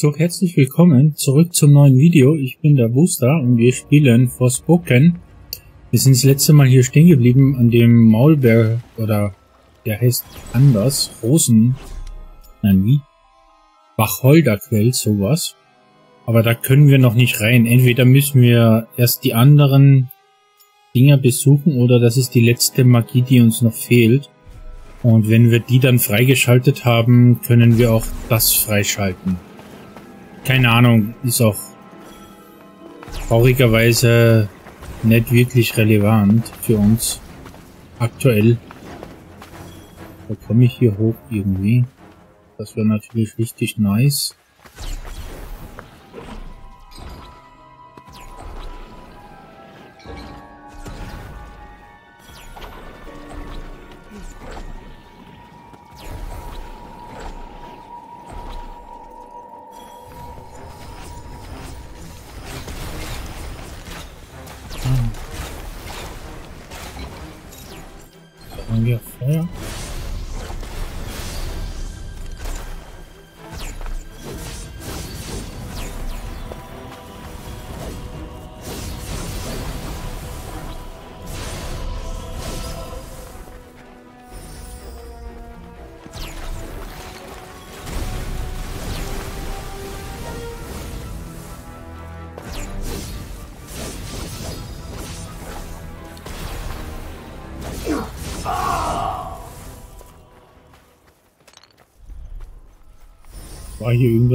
So, herzlich willkommen zurück zum neuen Video. Ich bin der Booster und wir spielen Forspoken. Wir sind das letzte Mal hier stehen geblieben an dem Maulbeer, oder der heißt anders, Rosen, nein wie? Wacholderquell, sowas. Aber da können wir noch nicht rein. Entweder müssen wir erst die anderen Dinger besuchen oder das ist die letzte Magie, die uns noch fehlt. Und wenn wir die dann freigeschaltet haben, können wir auch das freischalten keine Ahnung, ist auch traurigerweise nicht wirklich relevant für uns aktuell. Da komme ich hier hoch irgendwie. Das wäre natürlich richtig nice.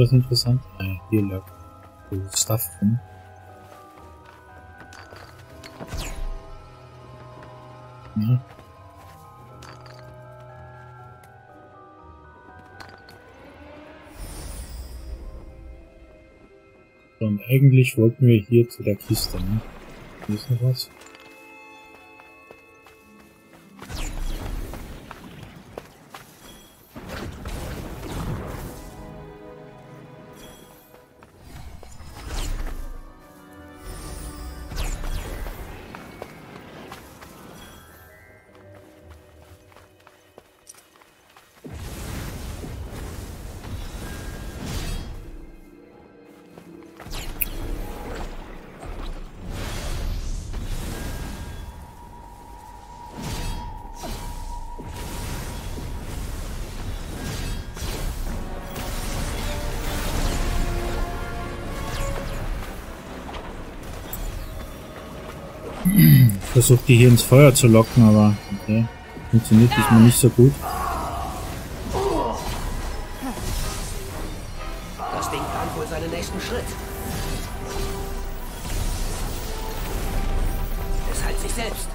Irgendwas interessant? Nein, hier lag Stuff rum. Ja. Und eigentlich wollten wir hier zu der Kiste, ne? Hier was. Versucht die hier ins Feuer zu locken, aber okay. Funktioniert diesmal nicht so gut. Das Ding plant wohl seinen nächsten Schritt. Es heilt sich selbst.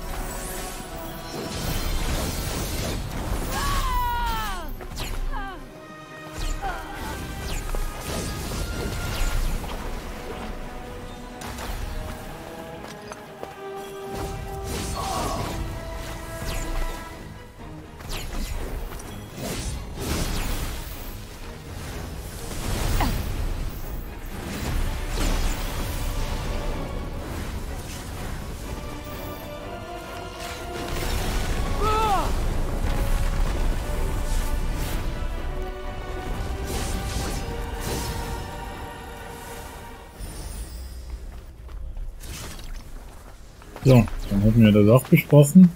Hätten wir das auch besprochen.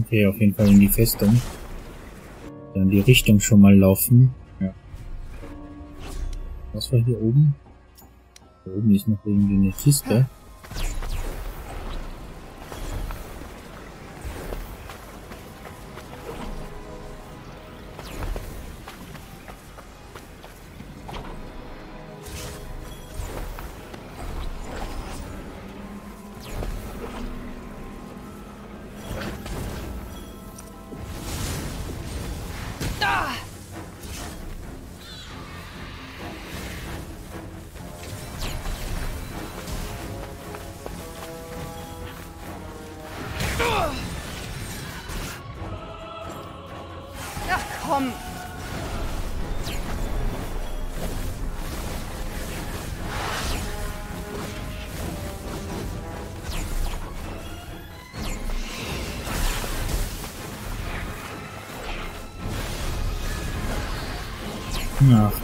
Okay, auf jeden Fall in die Festung. Dann die Richtung schon mal laufen. Ja. Was war hier oben? Da oben ist noch irgendwie eine Kiste.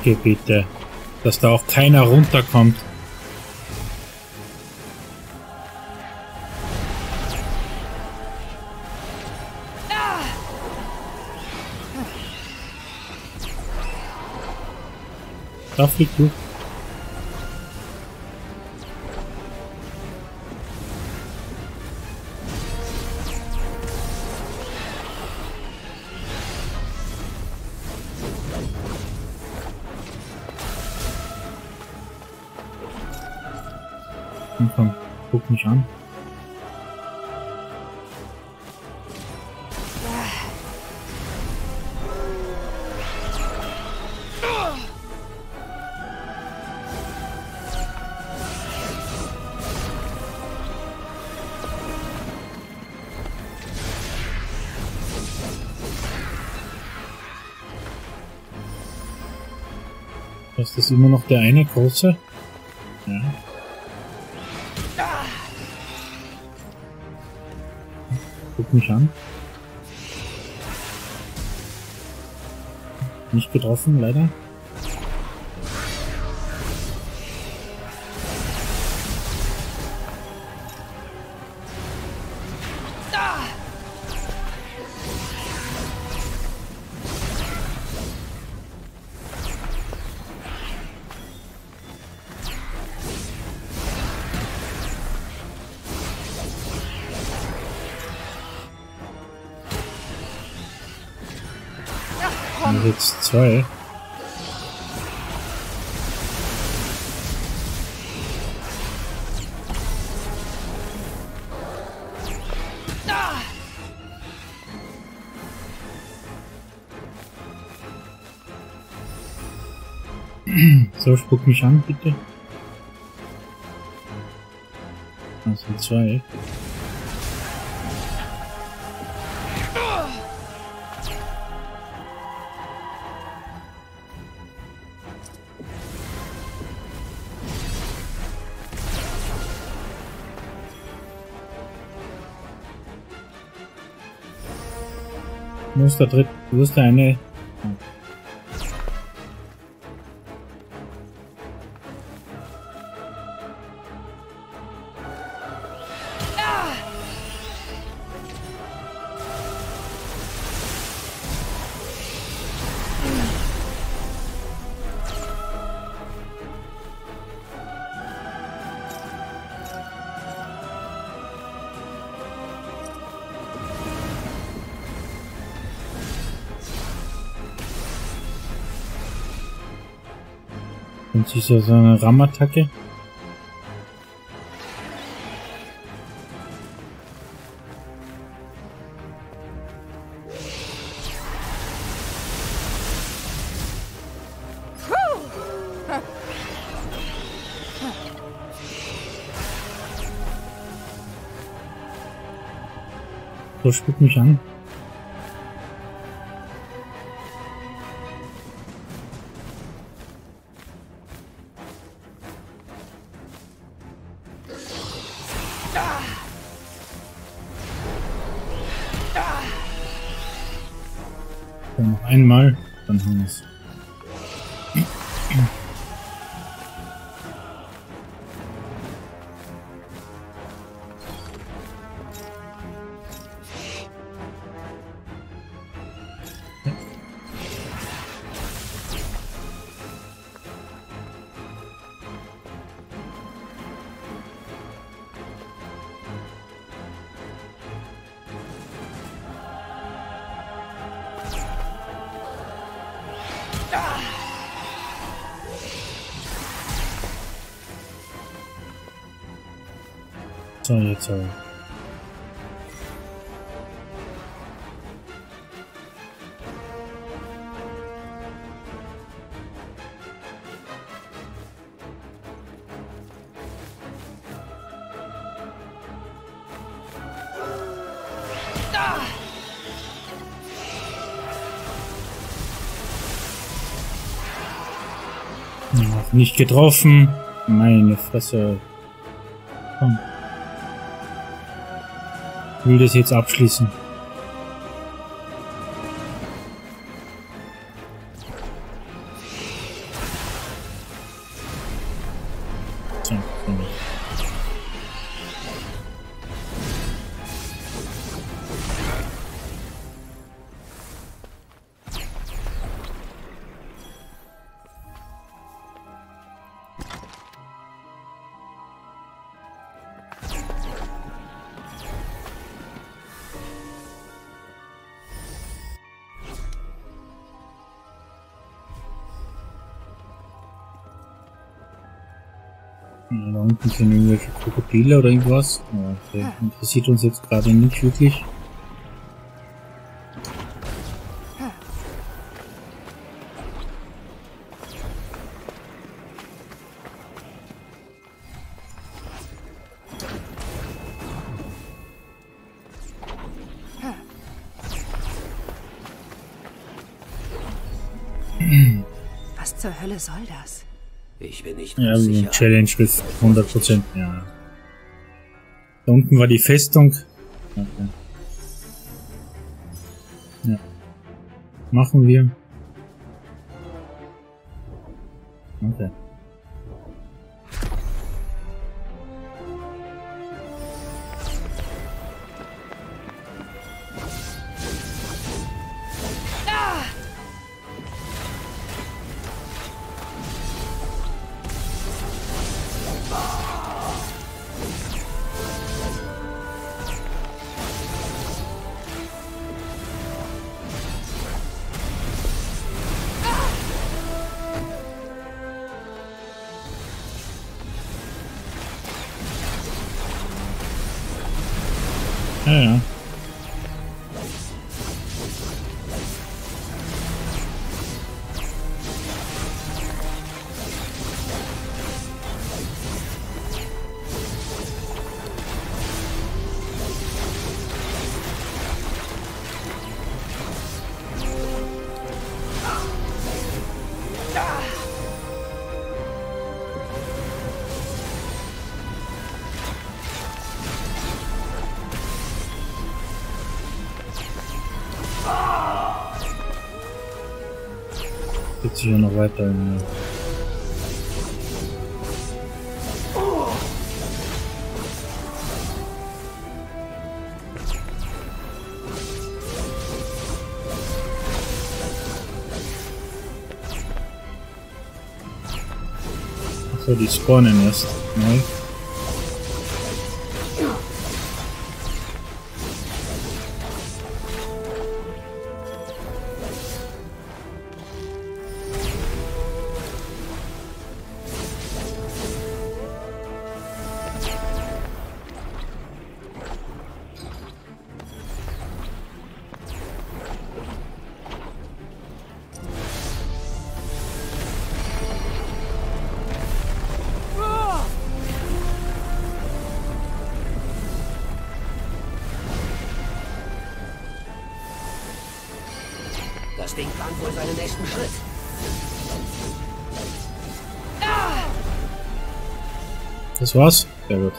Bitte. Dass da auch keiner runterkommt. Da fliegt du. Komm, guck mich an. Ist das immer noch der eine große? Mich an. Nicht getroffen, leider. Zwei. So, spuck mich an, bitte. Sind zwei. Wo ist der dritte? Wo ist der eine? Sich ja so eine Rammattacke. So, spuck mich an. So, jetzt aber. Ja, nicht getroffen. Meine Fresse. Komm. Ich will das jetzt abschließen. Unten sind irgendwelche Krokodile oder irgendwas. Ja, der interessiert uns jetzt gerade nicht wirklich. Ja, sicher. ein Challenge bis 100 Prozent. Ja. Da unten war die Festung. Okay. Ja. Machen wir. Geht sicher noch weiter. Ja. Achso, die Das war's? Sehr gut.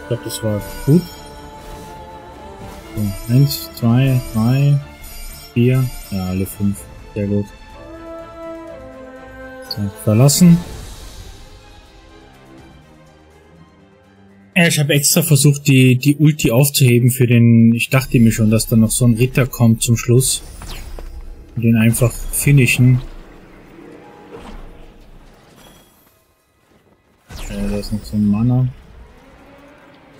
Ich glaube, das war gut. So, eins, zwei, drei, vier. Ja, alle fünf. Sehr gut. So, verlassen. Ich habe extra versucht, die, die Ulti aufzuheben für den... Ich dachte mir schon, dass da noch so ein Ritter kommt zum Schluss. Und den einfach finishen. Ist noch so ein Mana.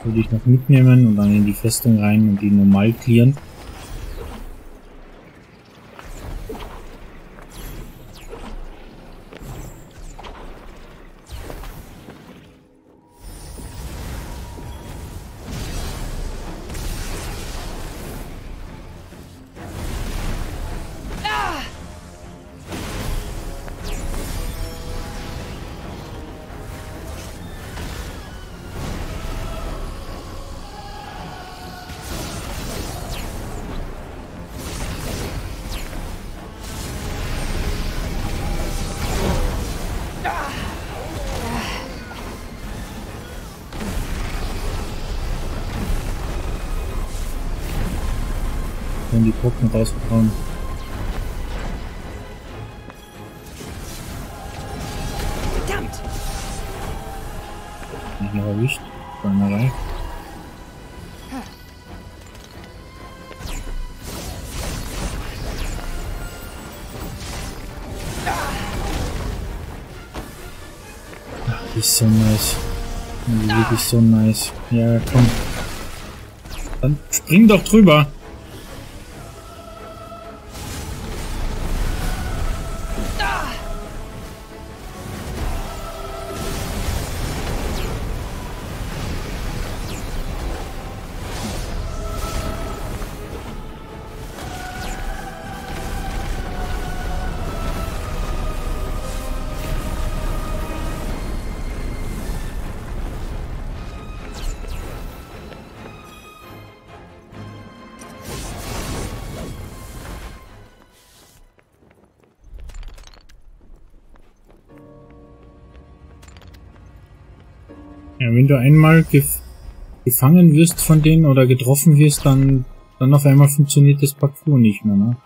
Würde ich noch mitnehmen und dann in die Festung rein und die normal clearen. Brocken rausbekommen. Verdammt! Nicht noch erwischt. Schweinerei. Ach, die ist so nice. Die ist wirklich so nice. Ja, komm. Dann spring doch drüber. Wenn du einmal gef gefangen wirst von denen oder getroffen wirst, dann, dann auf einmal funktioniert das Parcours nicht mehr, ne?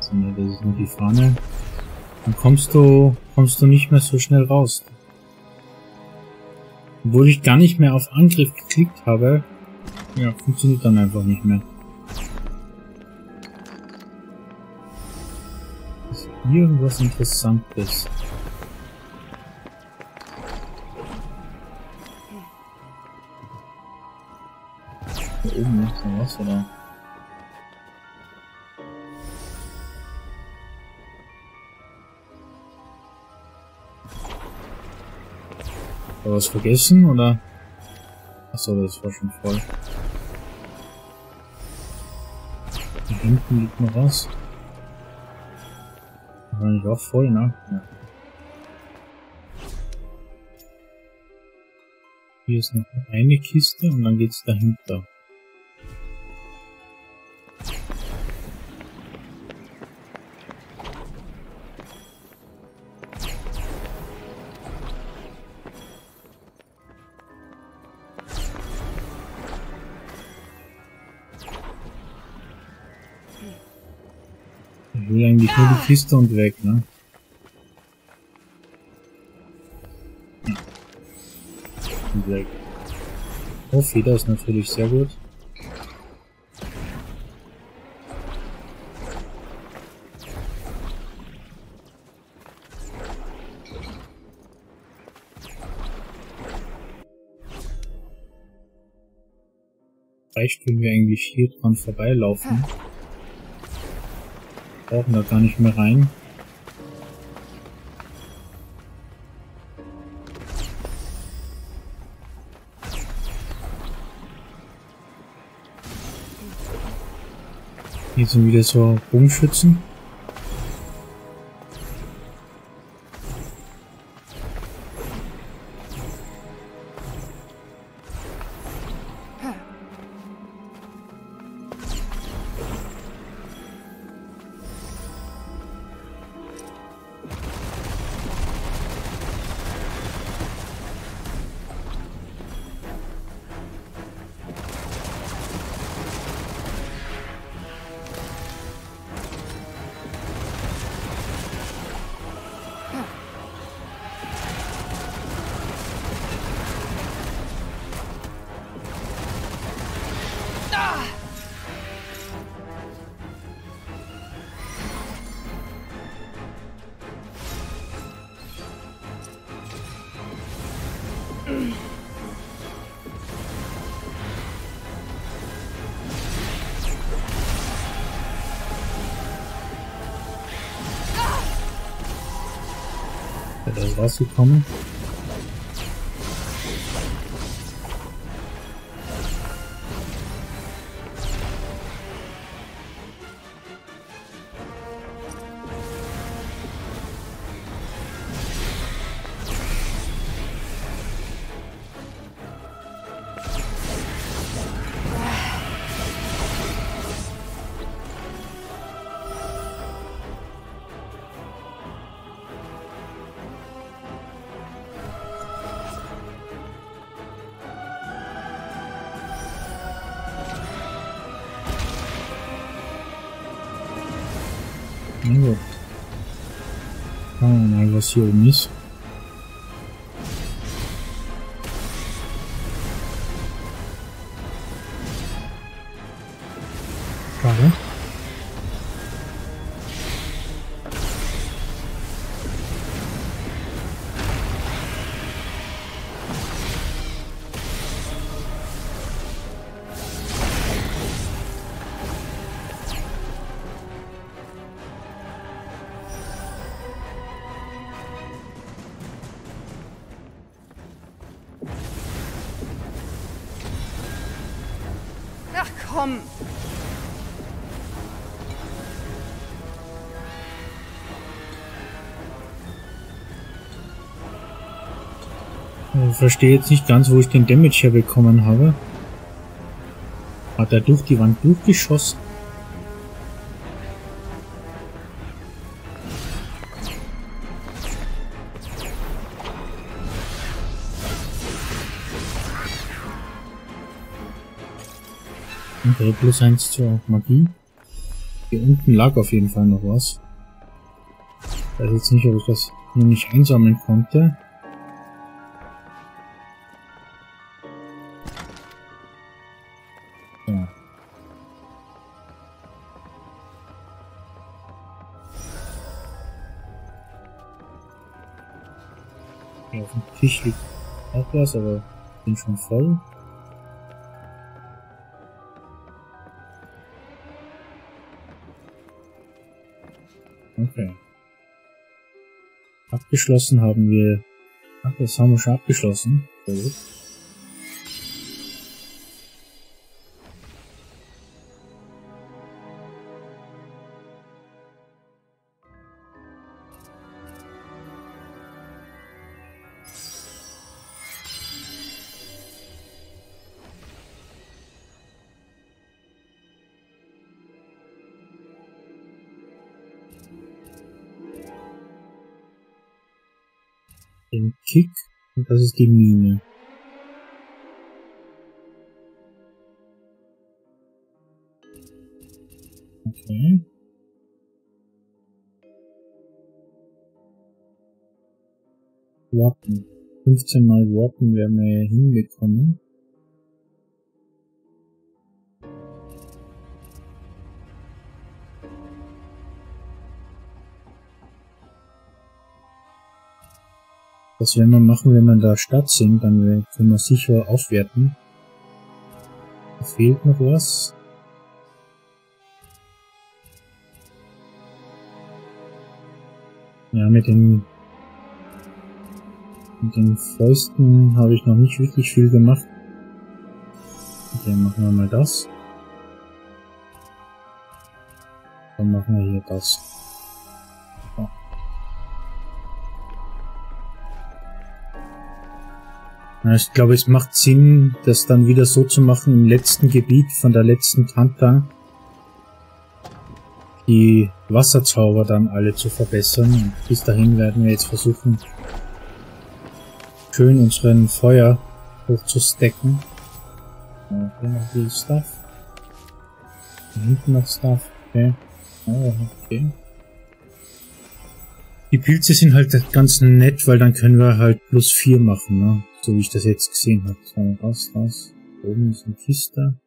So, ne, das ist nur die Fahne. Dann kommst du, kommst du nicht mehr so schnell raus. Obwohl ich gar nicht mehr auf Angriff geklickt habe, ja, funktioniert dann einfach nicht mehr. Irgendwas Interessantes? Oben noch was, oder? War was vergessen, oder? Achso, das war schon voll. Da hinten liegt noch was. Wahrscheinlich auch voll, ne? Ja. Hier ist noch eine Kiste und dann geht's dahinter. Nur die Kiste und weg, ne? Ja. Und weg. Oh, Feder ist natürlich sehr gut. Vielleicht können wir eigentlich hier dran vorbeilaufen. Brauchen da gar nicht mehr rein. Hier sind wieder so Bogenschützen. Rausgekommen. Schauen wir verstehe jetzt nicht ganz, wo ich den Damage herbekommen habe. Hat er durch die Wand durchgeschossen? Okay, plus 1 zur Magie. Hier unten lag auf jeden Fall noch was. Ich weiß jetzt nicht, ob ich das nämlich einsammeln konnte. Tisch liegt auch was, aber bin schon voll. Okay. Abgeschlossen haben wir... Ach, das haben wir schon abgeschlossen. Sehr gut. Das ist die Mine. Okay. Warpen. 15 mal Warpen werden wir ja hinbekommen. Das werden wir machen, wenn wir da Stadt sind, dann können wir sicher aufwerten. Da fehlt noch was. Ja, mit den mit den Fäusten habe ich noch nicht wirklich viel gemacht. Okay, machen wir mal das. Dann machen wir hier das. Ich glaube, es macht Sinn, das dann wieder so zu machen im letzten Gebiet von der letzten Tanta. Die Wasserzauber dann alle zu verbessern. Und bis dahin werden wir jetzt versuchen, schön unseren Feuer hochzustecken. Hier noch viel Stuff. Hinten noch Stuff. Okay. Oh, okay. Die Pilze sind halt ganz nett, weil dann können wir halt plus 4 machen, ne? So wie ich das jetzt gesehen habe. So, das. Da oben ist eine Kiste.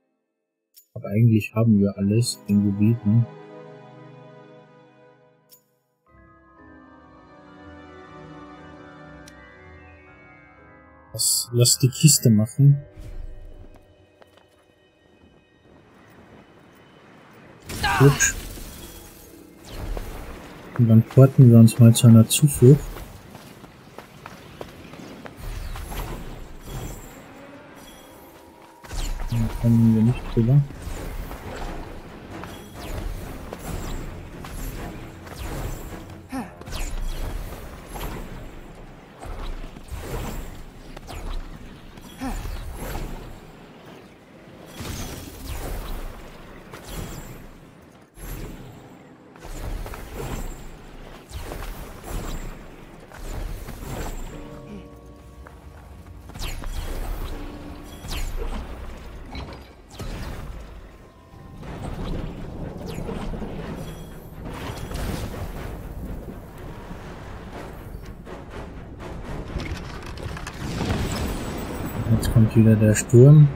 Aber eigentlich haben wir alles im Gebiet, ne? Lass, lass die Kiste machen. Flutsch. Und dann porten wir uns mal zu einer Zuflucht. Dann kommen wir nicht drüber. Wieder der Sturm.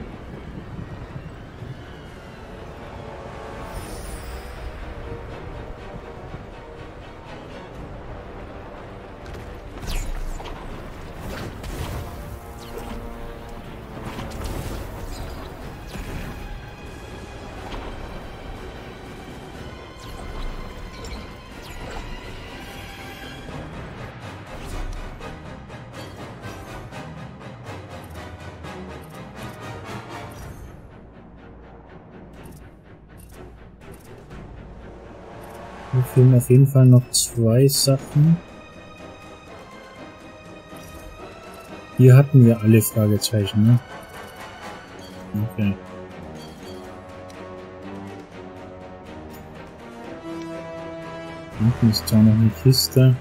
Fehlen auf jeden Fall noch zwei Sachen. Hier hatten wir alle Fragezeichen, ne? Okay. Hinten ist zwar noch eine Kiste.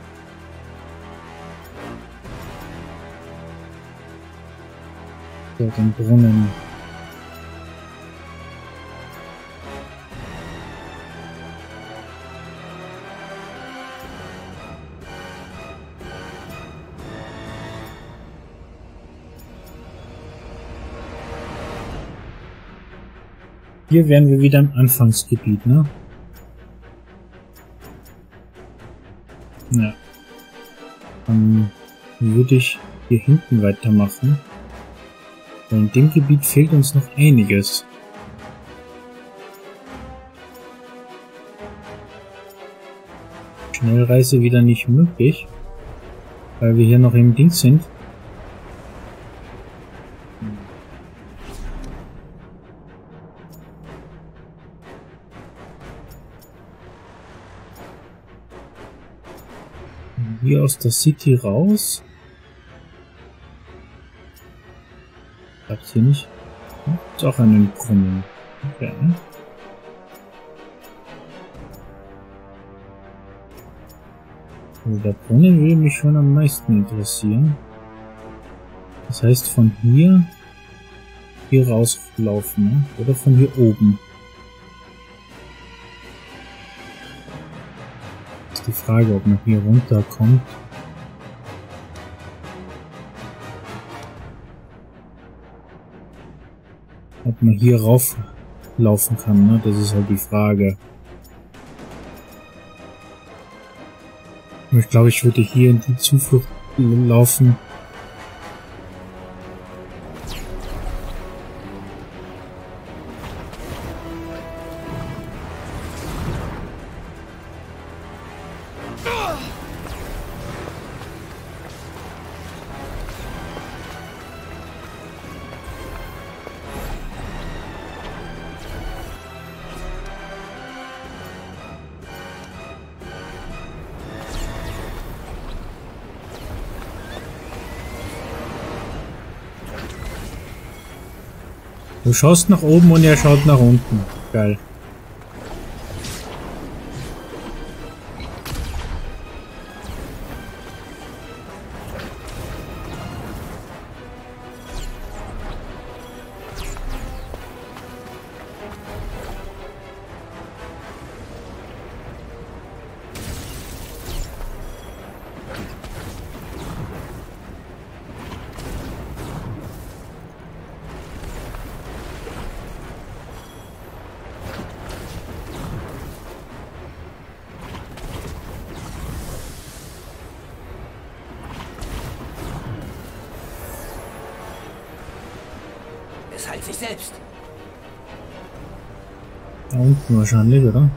So, den Brunnen. Hier wären wir wieder im Anfangsgebiet, ne? Ja. Dann würde ich hier hinten weitermachen. Und in dem Gebiet fehlt uns noch einiges. Schnellreise wieder nicht möglich, weil wir hier noch im Ding sind. Aus der City raus. Gab's hier nicht? Ist auch einen Brunnen. Okay. Also der Brunnen würde mich schon am meisten interessieren. Das heißt von hier hier rauslaufen, ne? oder von hier oben. Die Frage, ob man hier runterkommt. Ob man hier rauflaufen kann, ne? das ist halt die Frage. Ich glaube, ich würde hier in die Zuflucht laufen. Du schaust nach oben und er schaut nach unten. Geil. Da unten wahrscheinlich, oder?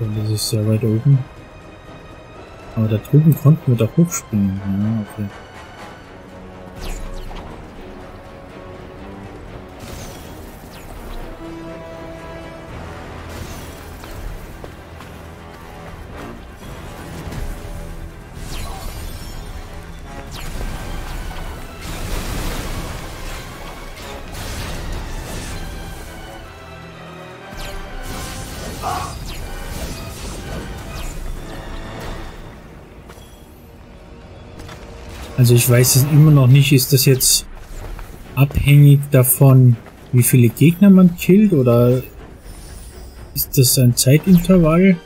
Und das ist sehr weit oben. Aber da drüben konnten wir doch hochspringen. Ja, okay. Also ich weiß es immer noch nicht, ist das jetzt abhängig davon, wie viele Gegner man killt oder ist das ein Zeitintervall?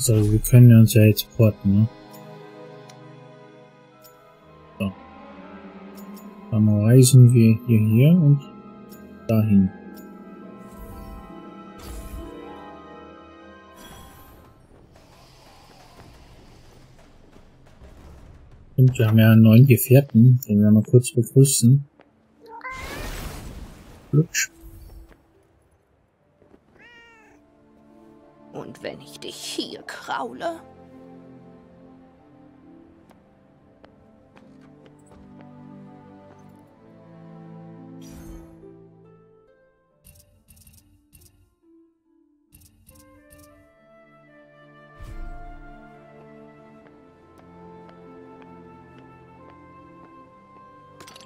Also wir können uns ja jetzt porten, ne? So. Dann reisen wir hierher und dahin. Und wir haben ja einen neuen Gefährten, den wir mal kurz begrüßen. Glutsch. Kraule?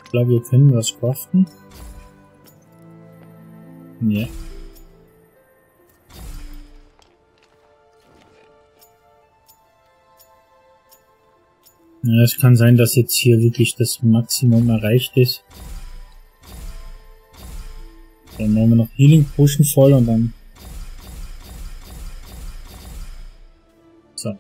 Ich glaube, wir können was craften. Ja. Ja, es kann sein, dass jetzt hier wirklich das Maximum erreicht ist. Dann machen wir noch Healing Potion voll und dann... So.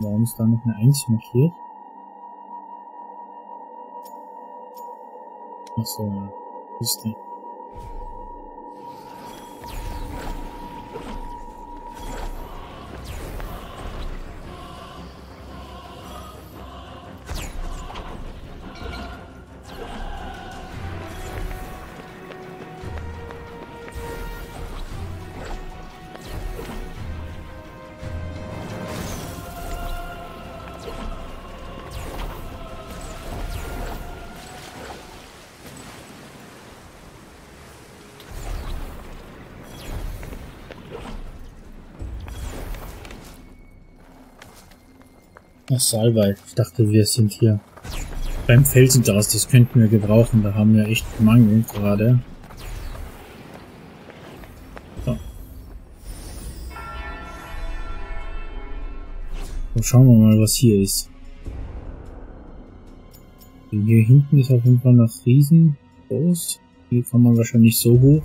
Warum ist da noch eine 1 markiert? Achso, ja. Ist die. Ach, Salbei. Ich dachte, wir sind hier beim Felsengras. Das könnten wir gebrauchen. Da haben wir echt Mangel gerade. So. so. Schauen wir mal, was hier ist. Hier hinten ist auf jeden Fall noch riesengroß. Hier kann man wahrscheinlich so hoch.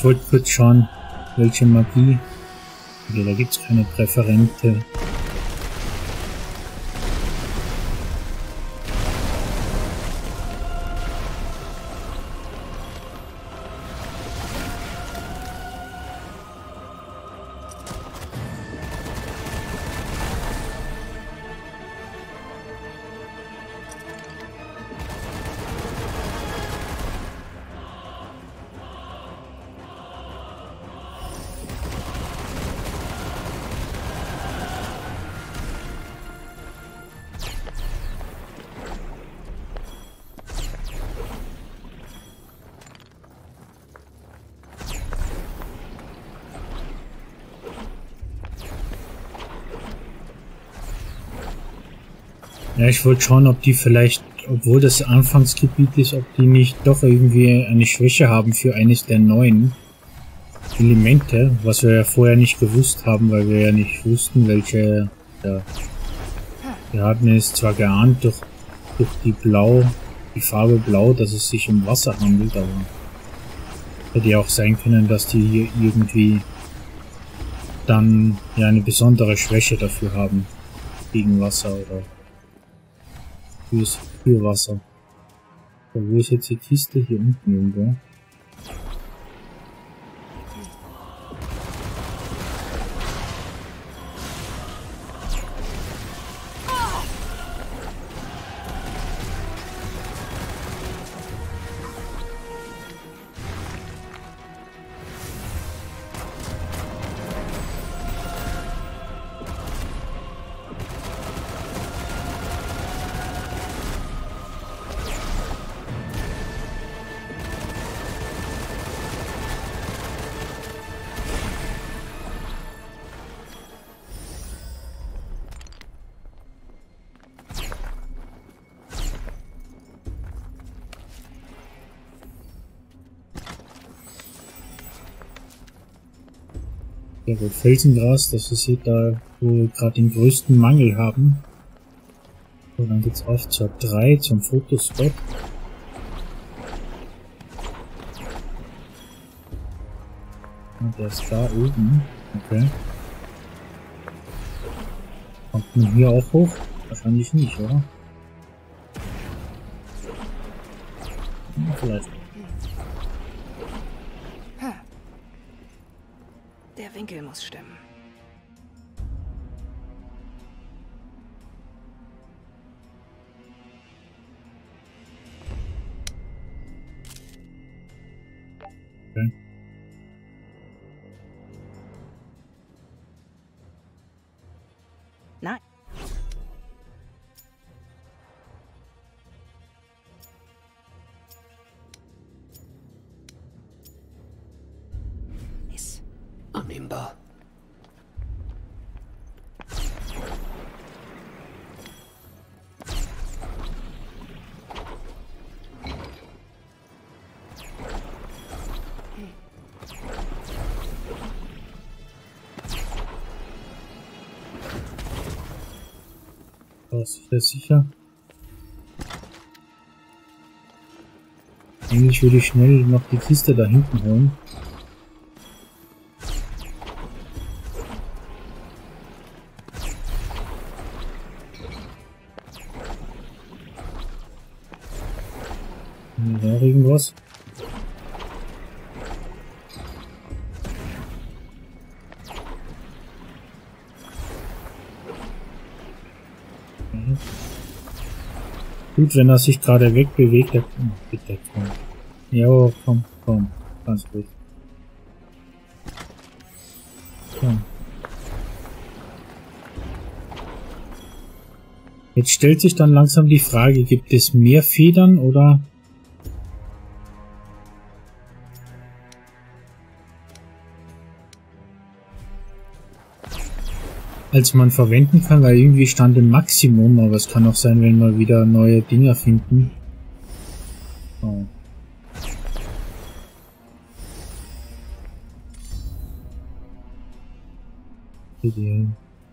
Ich wollte kurz schauen, welche Magie. Okay, da gibt es keine Präferente. Ja, ich wollte schauen, ob die vielleicht, obwohl das Anfangsgebiet ist, ob die nicht doch irgendwie eine Schwäche haben für eines der neuen Elemente, was wir ja vorher nicht gewusst haben, weil wir ja nicht wussten, welche... Ja, wir hatten es zwar geahnt durch, durch die Blau, die Farbe Blau, dass es sich um Wasser handelt, aber hätte ja auch sein können, dass die hier irgendwie dann ja eine besondere Schwäche dafür haben gegen Wasser oder fürs für Wasser. So, wo ist jetzt die Kiste hier unten irgendwo? Ja Felsengras, das ist hier da, wo wir gerade den größten Mangel haben. So, dann geht's auf zur 3, zum Fotospot. Und der ist da oben. Okay. Kommt man hier auch hoch? Wahrscheinlich nicht, oder? Das ist sicher. Eigentlich würde ich schnell noch die Kiste da hinten holen. Gut, wenn er sich gerade wegbewegt, dann hm, bitte komm. Ja, komm, komm, ganz gut. Komm. Jetzt stellt sich dann langsam die Frage, gibt es mehr Federn oder als man verwenden kann, weil irgendwie stand im Maximum, aber es kann auch sein, wenn wir wieder neue Dinger finden. Oh.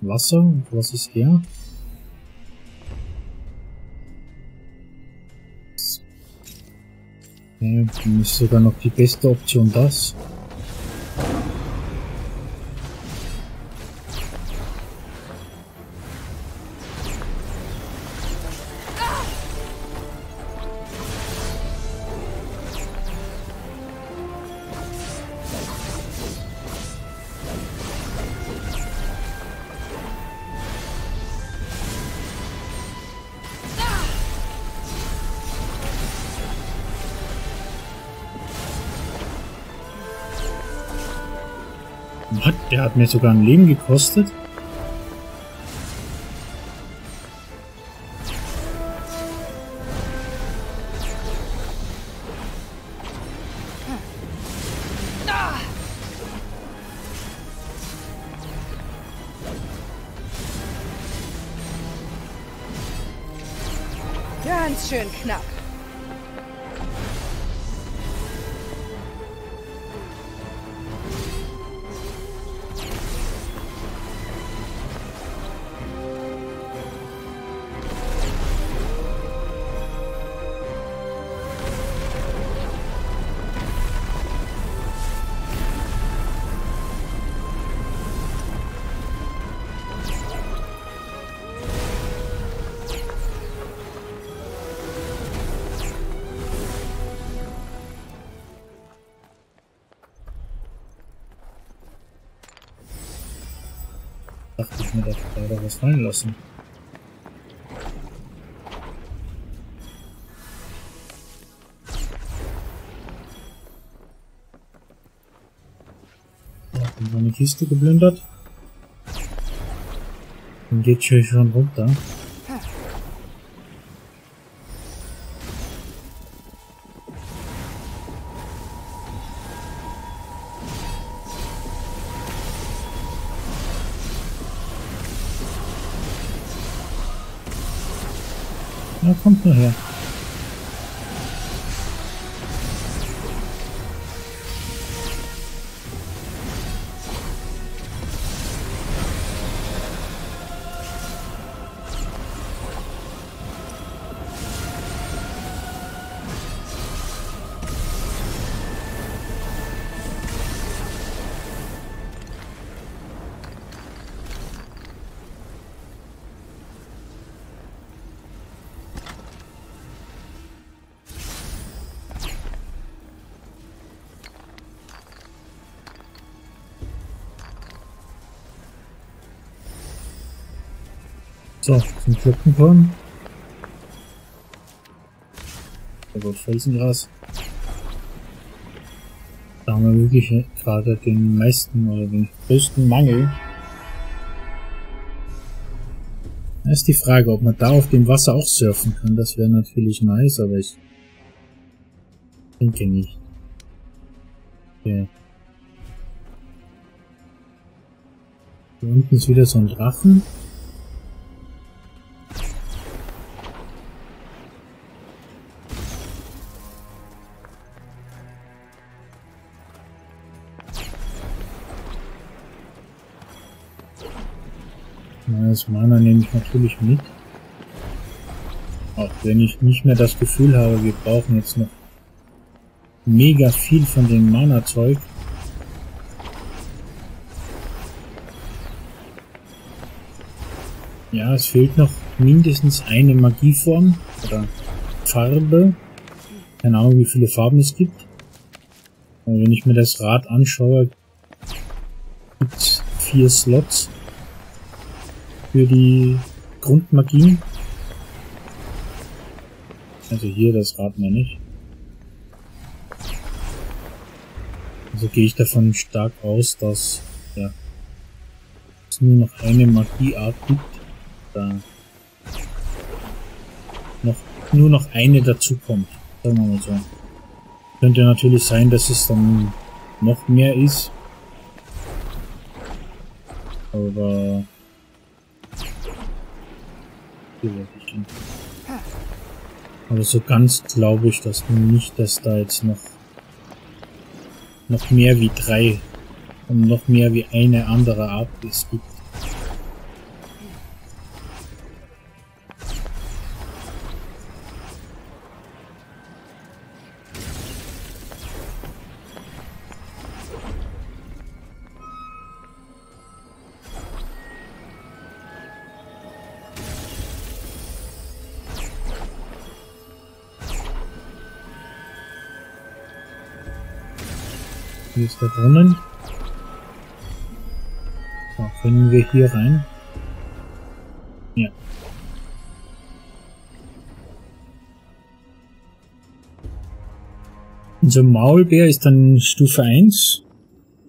Wasser, was ist her? Ja, dann ist sogar noch die beste Option das. Mir sogar ein Leben gekostet? Dachte ich mir, da gerade was haben wir eine Kiste geblindert. Dann geht hier schon runter. Na, kommt So, zum Kloppen kommen. Aber Felsengras. Da haben wir wirklich gerade den meisten oder den größten Mangel. Da ist die Frage, ob man da auf dem Wasser auch surfen kann. Das wäre natürlich nice, aber ich denke nicht. Okay. Hier unten ist wieder so ein Drachen. Ich natürlich mit. Auch wenn ich nicht mehr das Gefühl habe, wir brauchen jetzt noch mega viel von dem Mana-Zeug. Ja, es fehlt noch mindestens eine Magieform oder Farbe. Keine Ahnung, wie viele Farben es gibt. Aber wenn ich mir das Rad anschaue, gibt es vier Slots für die Grundmagien. Also hier das Rad noch nicht. Also gehe ich davon stark aus, dass ja, es nur noch eine Magieart gibt. Da noch, nur noch eine dazu kommt. Sagen wir mal so. Könnte natürlich sein, dass es dann noch mehr ist. Aber ich hin. Aber so ganz glaube ich das nicht, dass da jetzt noch noch mehr wie drei und noch mehr wie eine andere Art es gibt. Hier ist der Brunnen. So, können wir hier rein? Ja. Unser Maulbär ist dann Stufe 1.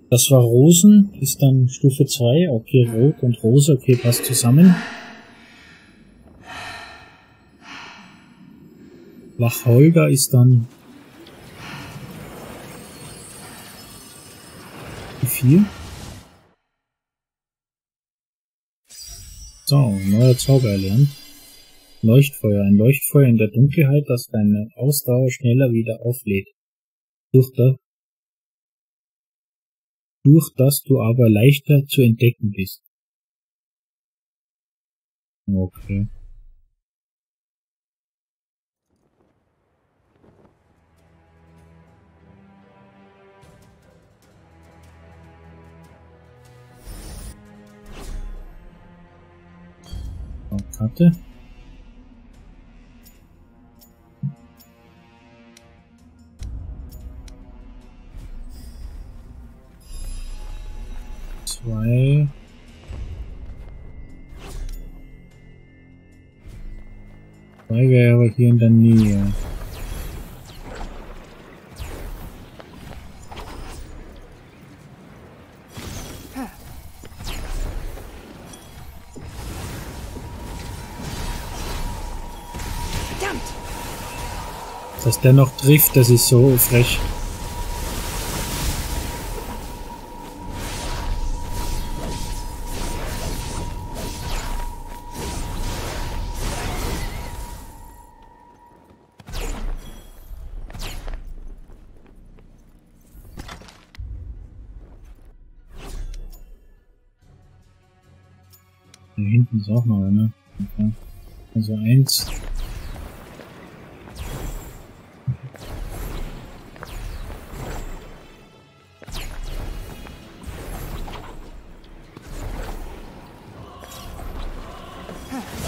Das war Rosen, ist dann Stufe 2. Okay, Rot und Rosa, okay, passt zusammen. Wacholder ist dann die 4. So, neuer Zauber erlernt. Leuchtfeuer. Ein Leuchtfeuer in der Dunkelheit, das deine Ausdauer schneller wieder auflädt. Durch das, durch das du aber leichter zu entdecken bist. Okay. Karte. Zwei. Zwei wäre aber hier in der Nähe. Dass der trifft, das ist so frech. Hier hinten ist auch noch einer. Okay. Also eins, Huh?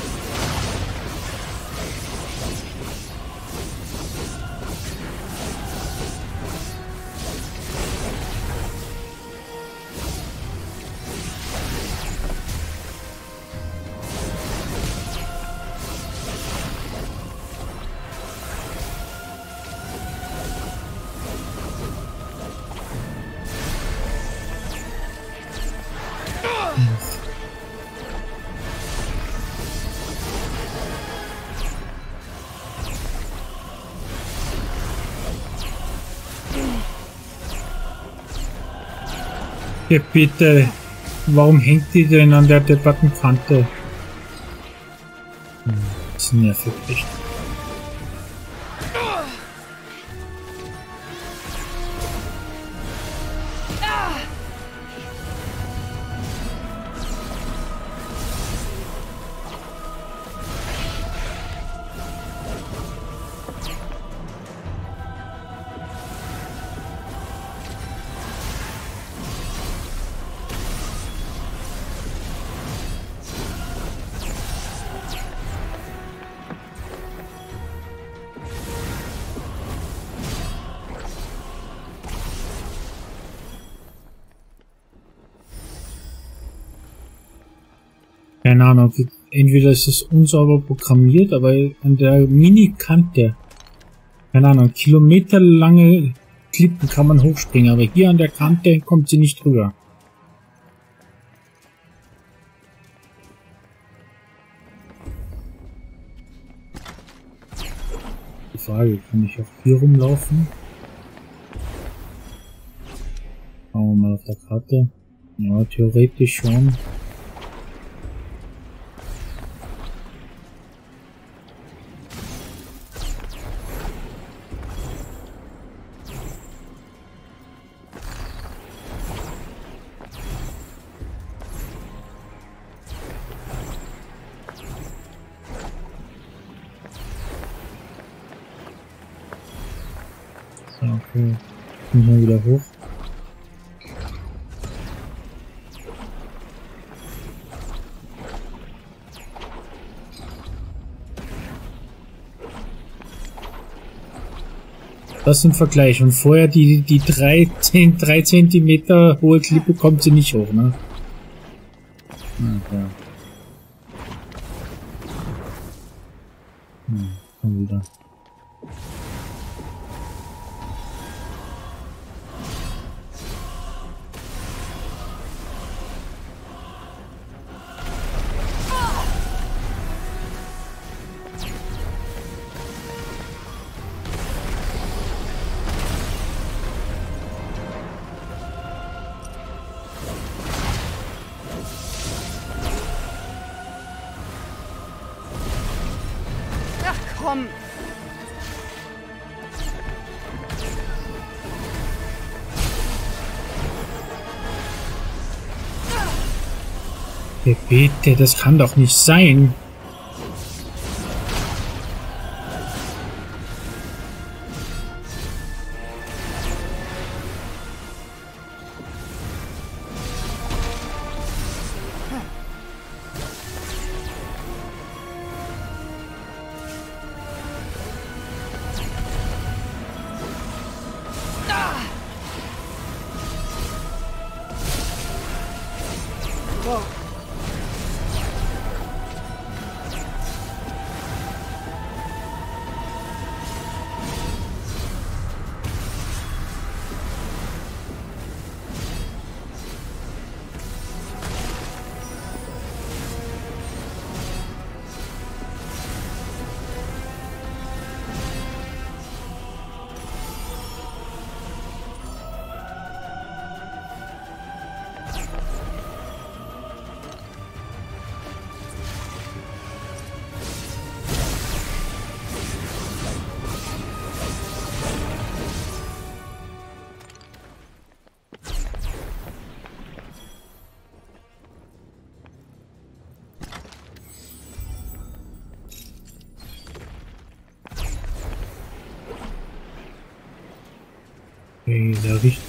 Ja, bitte. Warum hängt die denn an der Debattenkante? Hm, das nervig echt. Entweder ist es unsauber programmiert, aber an der Mini-Kante, keine Ahnung, kilometerlange Klippen kann man hochspringen, aber hier an der Kante kommt sie nicht rüber. Die Frage, kann ich auch hier rumlaufen? Schauen wir mal auf der Karte. Ja, theoretisch schon. Das im Vergleich. Und vorher die, die 3, 10, 3 Zentimeter hohe Klippe kommt sie nicht hoch, ne? Bitte, das kann doch nicht sein.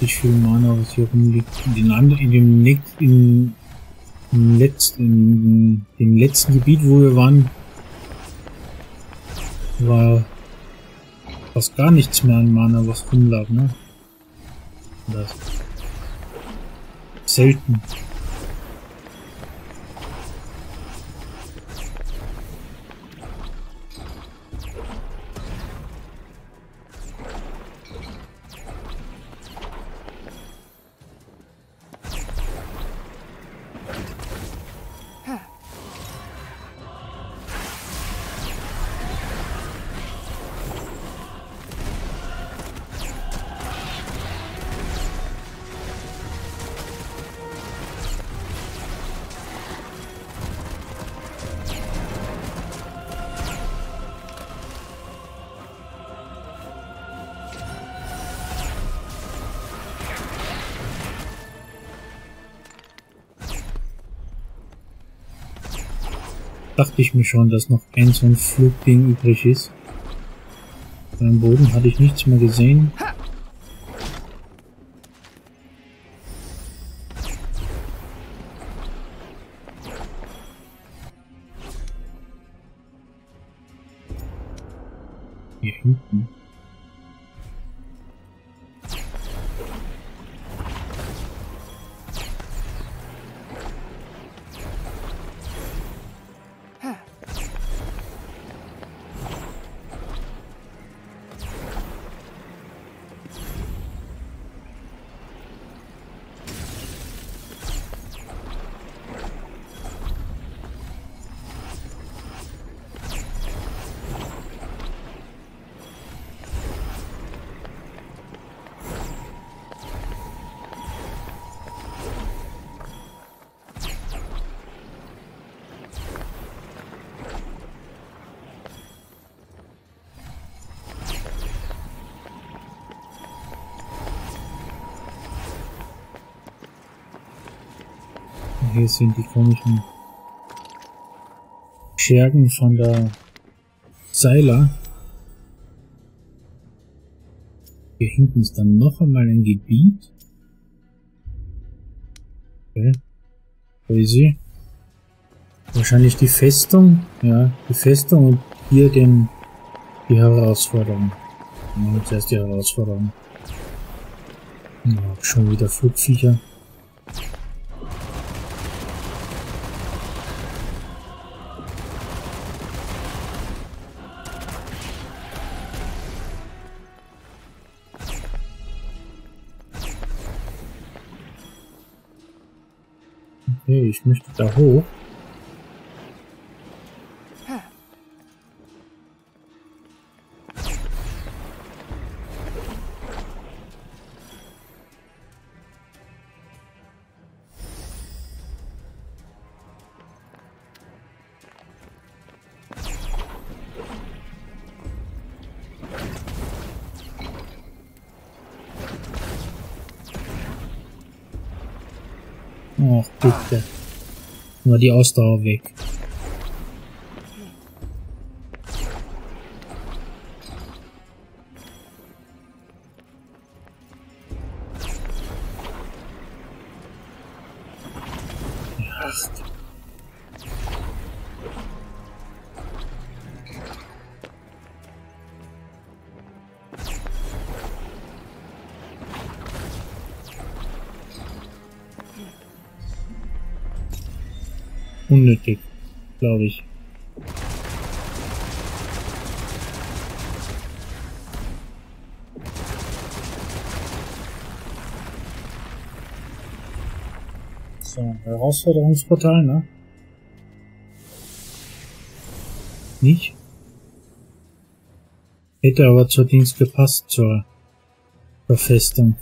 Richtig viel Mana, was hier rumliegt. In, den anderen, in dem in, im letzten, dem letzten Gebiet, wo wir waren, war fast gar nichts mehr an Mana, was rumlag, ne? Das selten. Ich mir schon, dass noch ein so ein Flugding übrig ist. Beim Boden hatte ich nichts mehr gesehen. Sind die komischen Schergen von der Seiler. Hier hinten ist dann noch einmal ein Gebiet. Okay. Crazy. Wahrscheinlich die Festung. Ja, die Festung und hier den, die Herausforderung. Wir zuerst die Herausforderung. Ja, schon wieder Flugviecher. Okay, ich die weg. So, Herausforderungsportal, ne? Nicht? Hätte aber zur Dienst gepasst, zur Verfestung.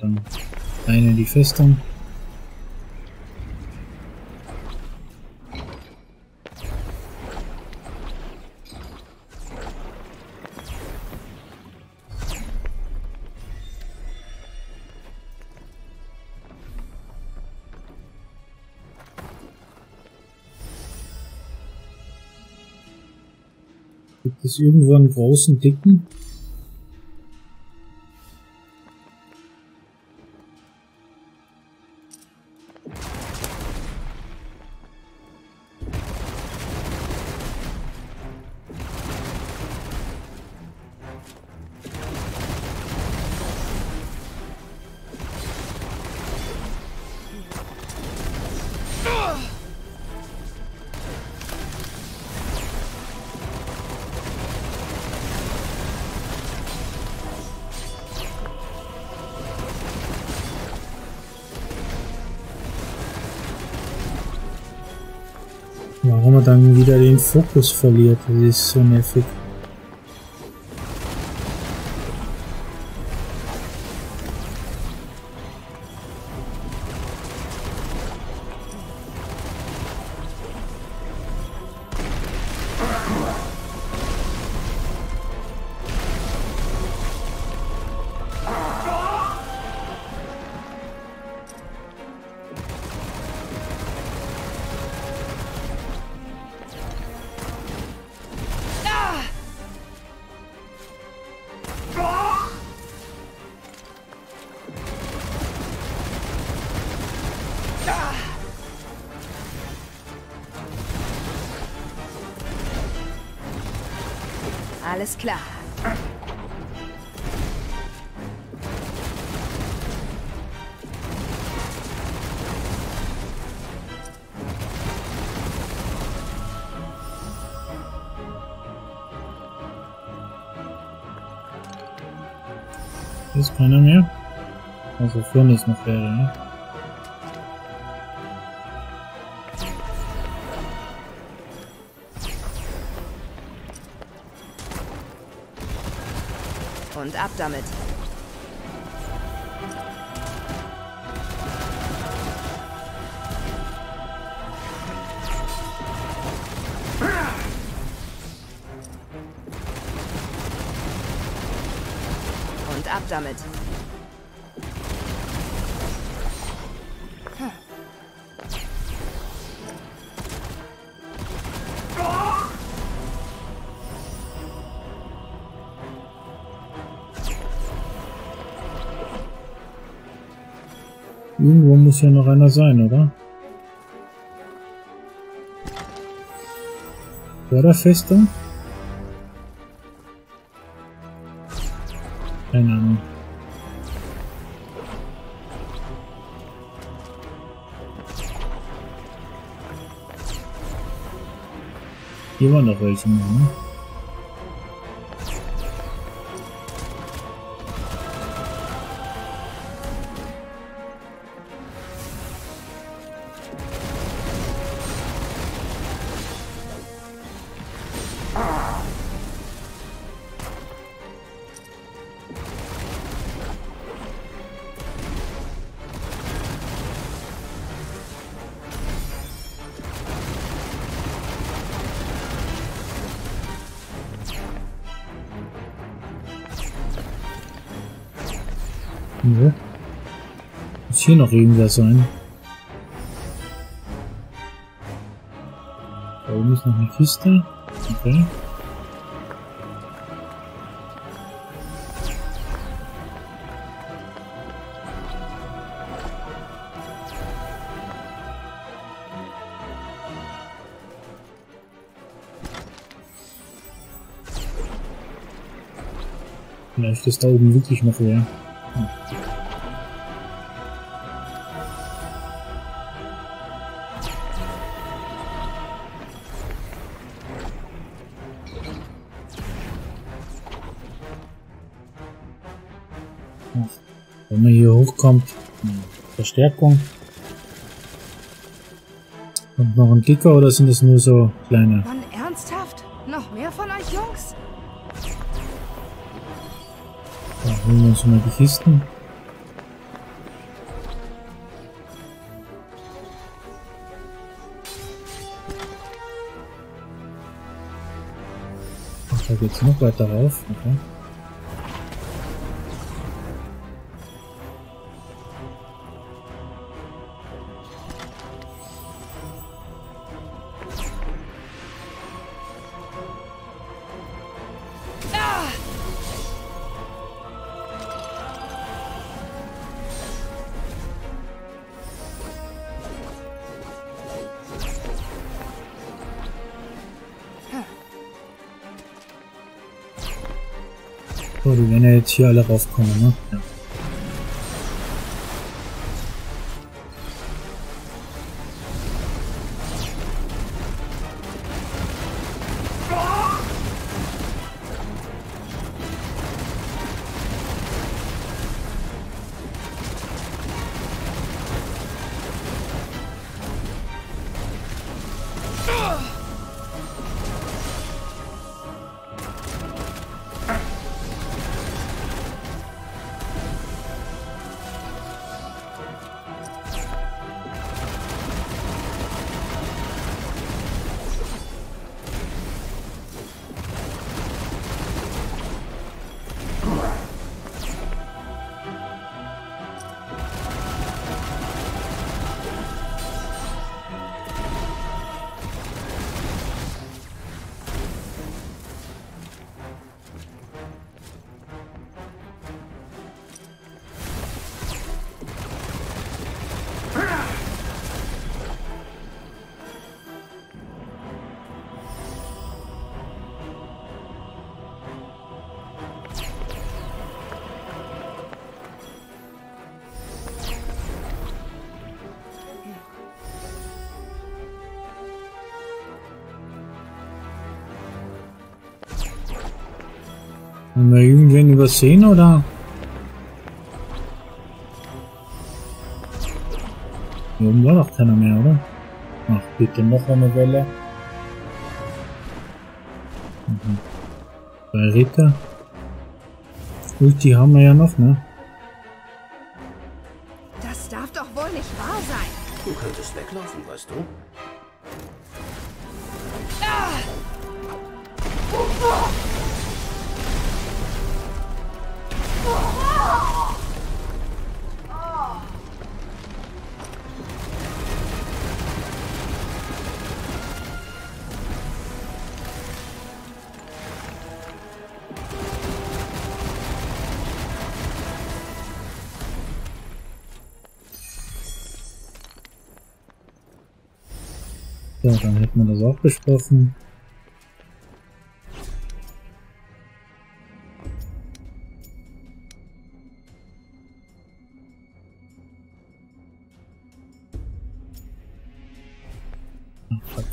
Dann eine die Festung. Es irgendwo einen großen, dicken? Er dann wieder den Fokus verliert, das ist Ist noch wer, ne? Und ab damit. Und ab damit. Ja noch einer sein, oder? War da Festung? Keine Ahnung. Hier waren noch welche, ne? Hier noch irgendwer sein? Da oben ist noch eine Kiste. Okay. Vielleicht ist da oben wirklich noch wer. Hochkommt, Verstärkung. Kommt noch ein Dicker oder sind das nur so kleine? Mann, ernsthaft? Noch mehr von euch Jungs? Da holen wir uns mal die Kisten. Da geht's noch weiter rauf. Okay. Hier alle raufkommen, ne? Ja. Haben wir irgendwen übersehen oder? Hier oben war doch keiner mehr, oder? Ach, bitte noch eine Welle. Mhm. Ritter. Ulti haben wir ja noch, ne? Fuck.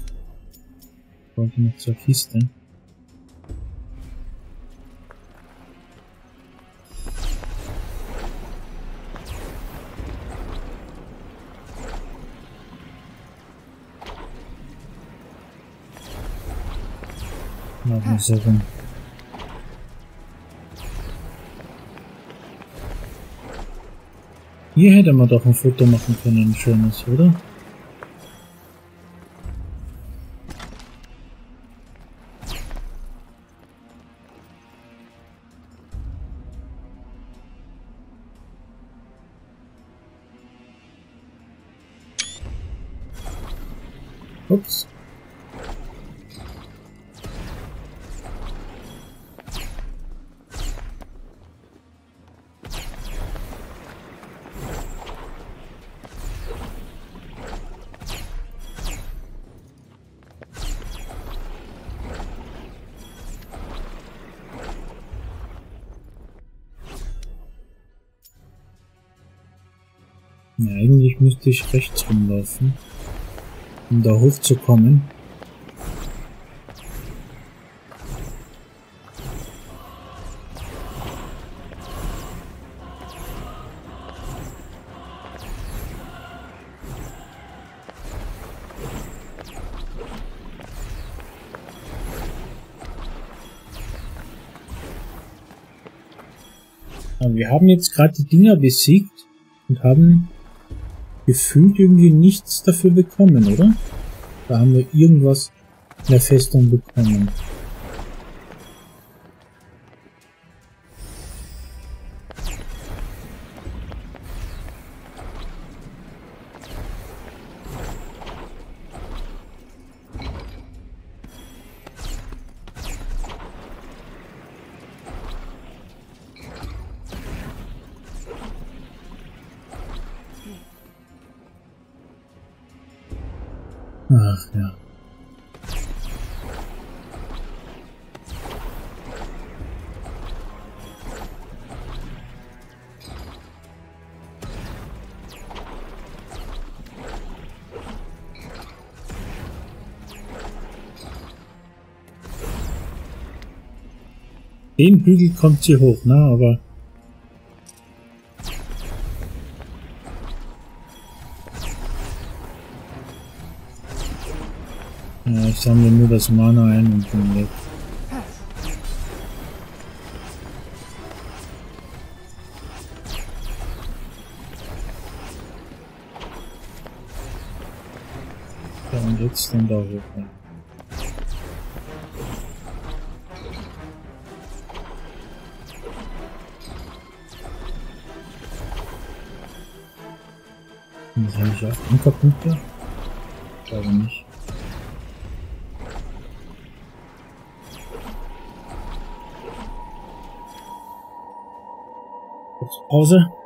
Ich wollte noch zur Kiste. Rum. Hier hätte man doch ein Foto machen können, ein schönes, oder? Ich rechts rumlaufen, um da hochzukommen. Wir haben jetzt gerade die Dinger besiegt und haben gefühlt irgendwie nichts dafür bekommen, oder? Da haben wir irgendwas in der Festung bekommen. Den Hügel kommt sie hoch, ne? Aber Ja, ich sammle nur das Mana ein und bin weg. Ja, und jetzt dann da hoch. Ankerpunkte? Ich glaube nicht. Kurz Pause.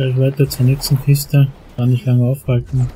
Gleich weiter zur nächsten Kiste. Gar nicht lange aufhalten.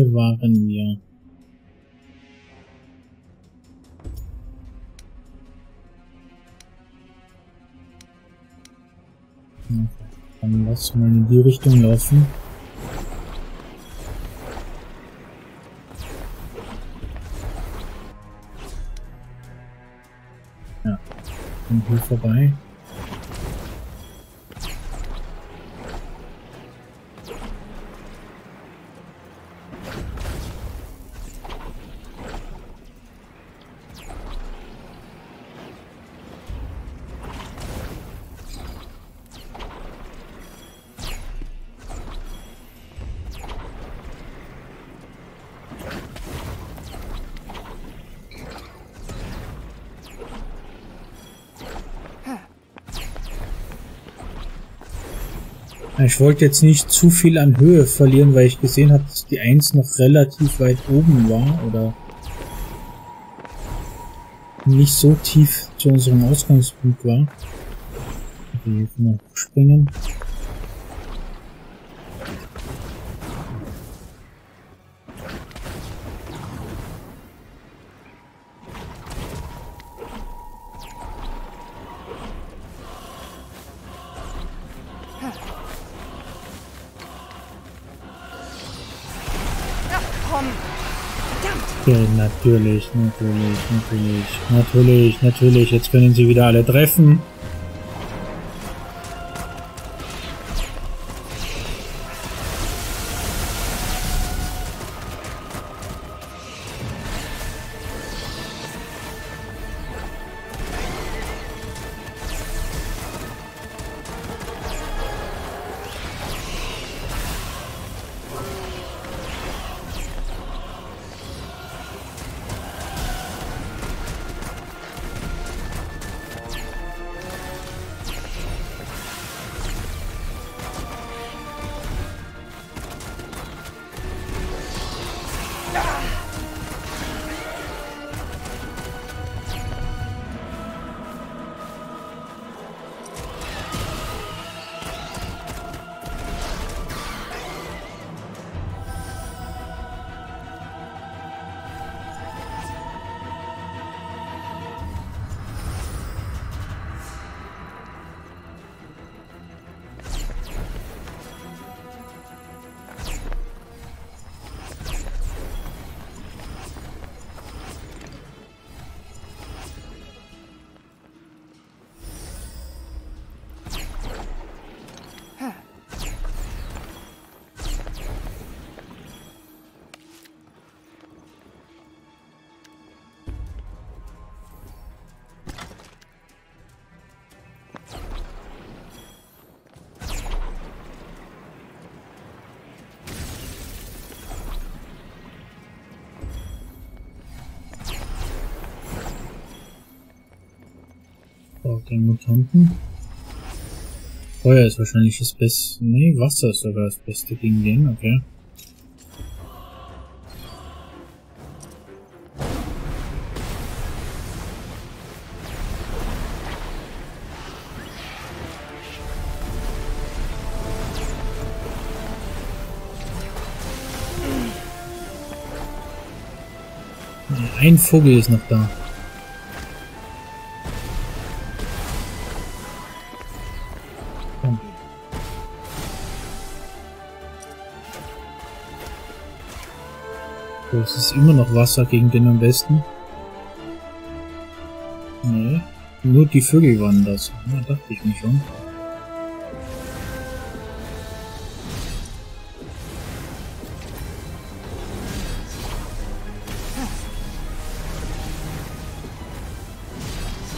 Hier waren wir. Okay. Dann lass mal in die Richtung laufen. Ja, und hier vorbei. Ich wollte jetzt nicht zu viel an Höhe verlieren, weil ich gesehen habe, dass die 1 noch relativ weit oben war oder nicht so tief zu unserem Ausgangspunkt war. Hier noch springen. Okay, natürlich, natürlich, natürlich, natürlich, natürlich. Jetzt können sie wieder alle treffen. Wahrscheinlich das Beste. Nee, Wasser ist sogar das Beste gegen den, okay. Ein Vogel ist noch da. Ist immer noch Wasser gegen den am besten. Nee, nur die Vögel waren das. Ja, dachte ich mir schon.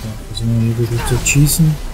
So, versuchen wir hier wirklich zu schießen.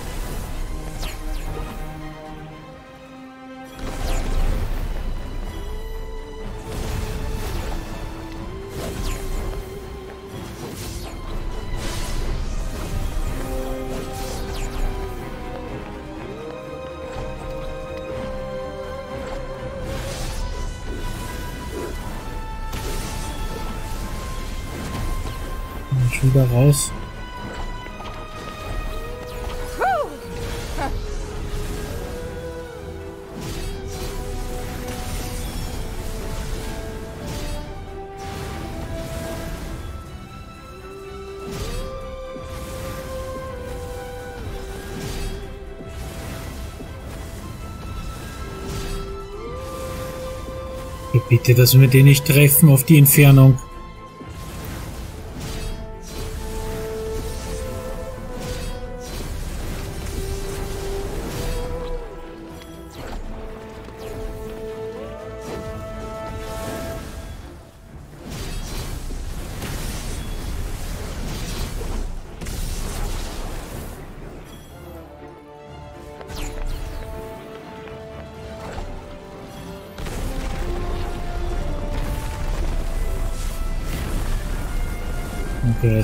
Bitte, dass wir den nicht treffen auf die Entfernung.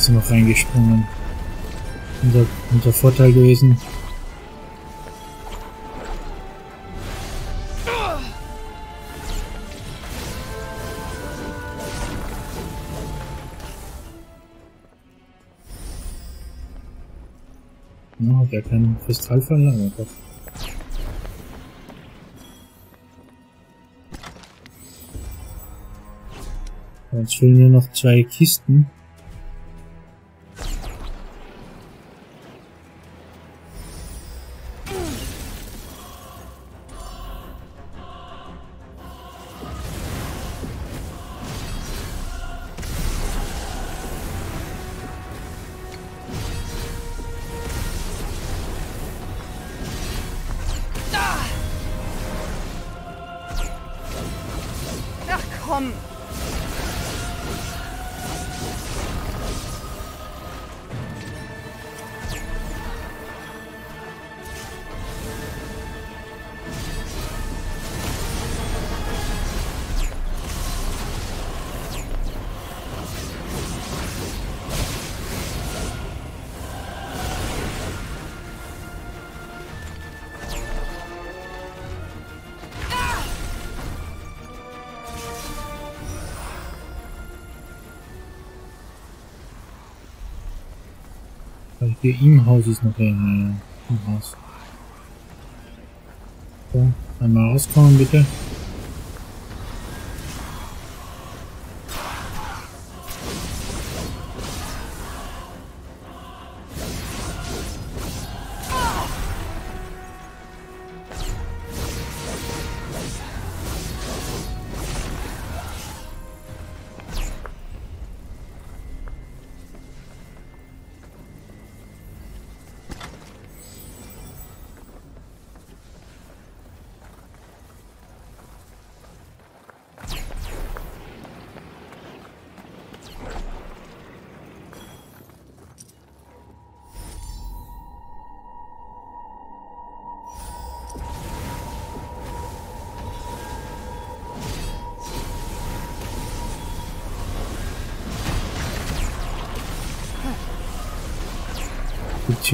Ist noch reingesprungen. Unser, unser Vorteil gewesen. Ja, der kann Kristallfall aber doch. Jetzt fehlen nur noch zwei Kisten. Weil hier im Haus ist noch ein äh, im Haus. So, einmal rauskommen bitte.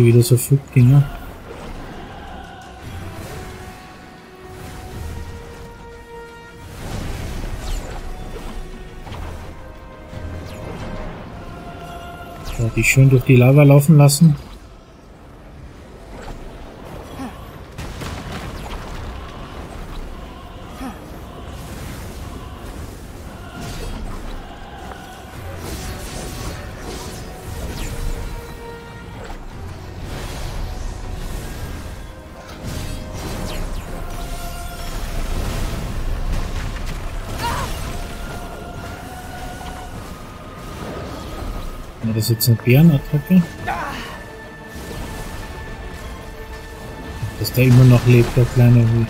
Hier wieder so Flugdinger? So, die schön durch die Lava laufen lassen. Ist jetzt eine Bärenattacke. Dass der immer noch lebt, der kleine Hü.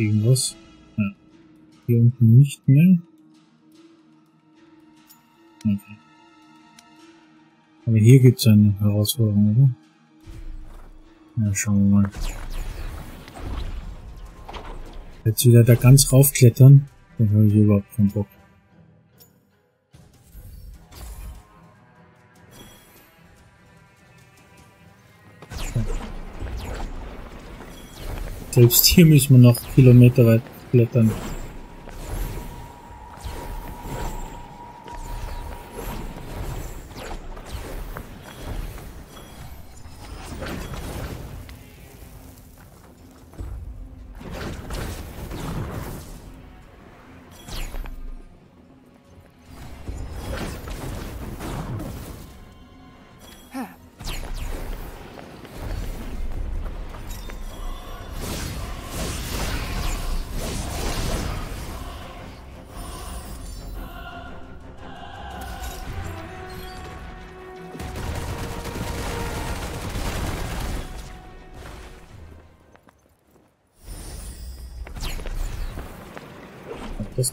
Noch irgendwas? Ja. Hier unten nicht mehr. Okay. Aber hier gibt's eine Herausforderung, oder? Ja, schauen wir mal. Jetzt wieder da ganz raufklettern, dann habe ich überhaupt keinen Bock. Selbst hier müssen wir noch Kilometer weit klettern.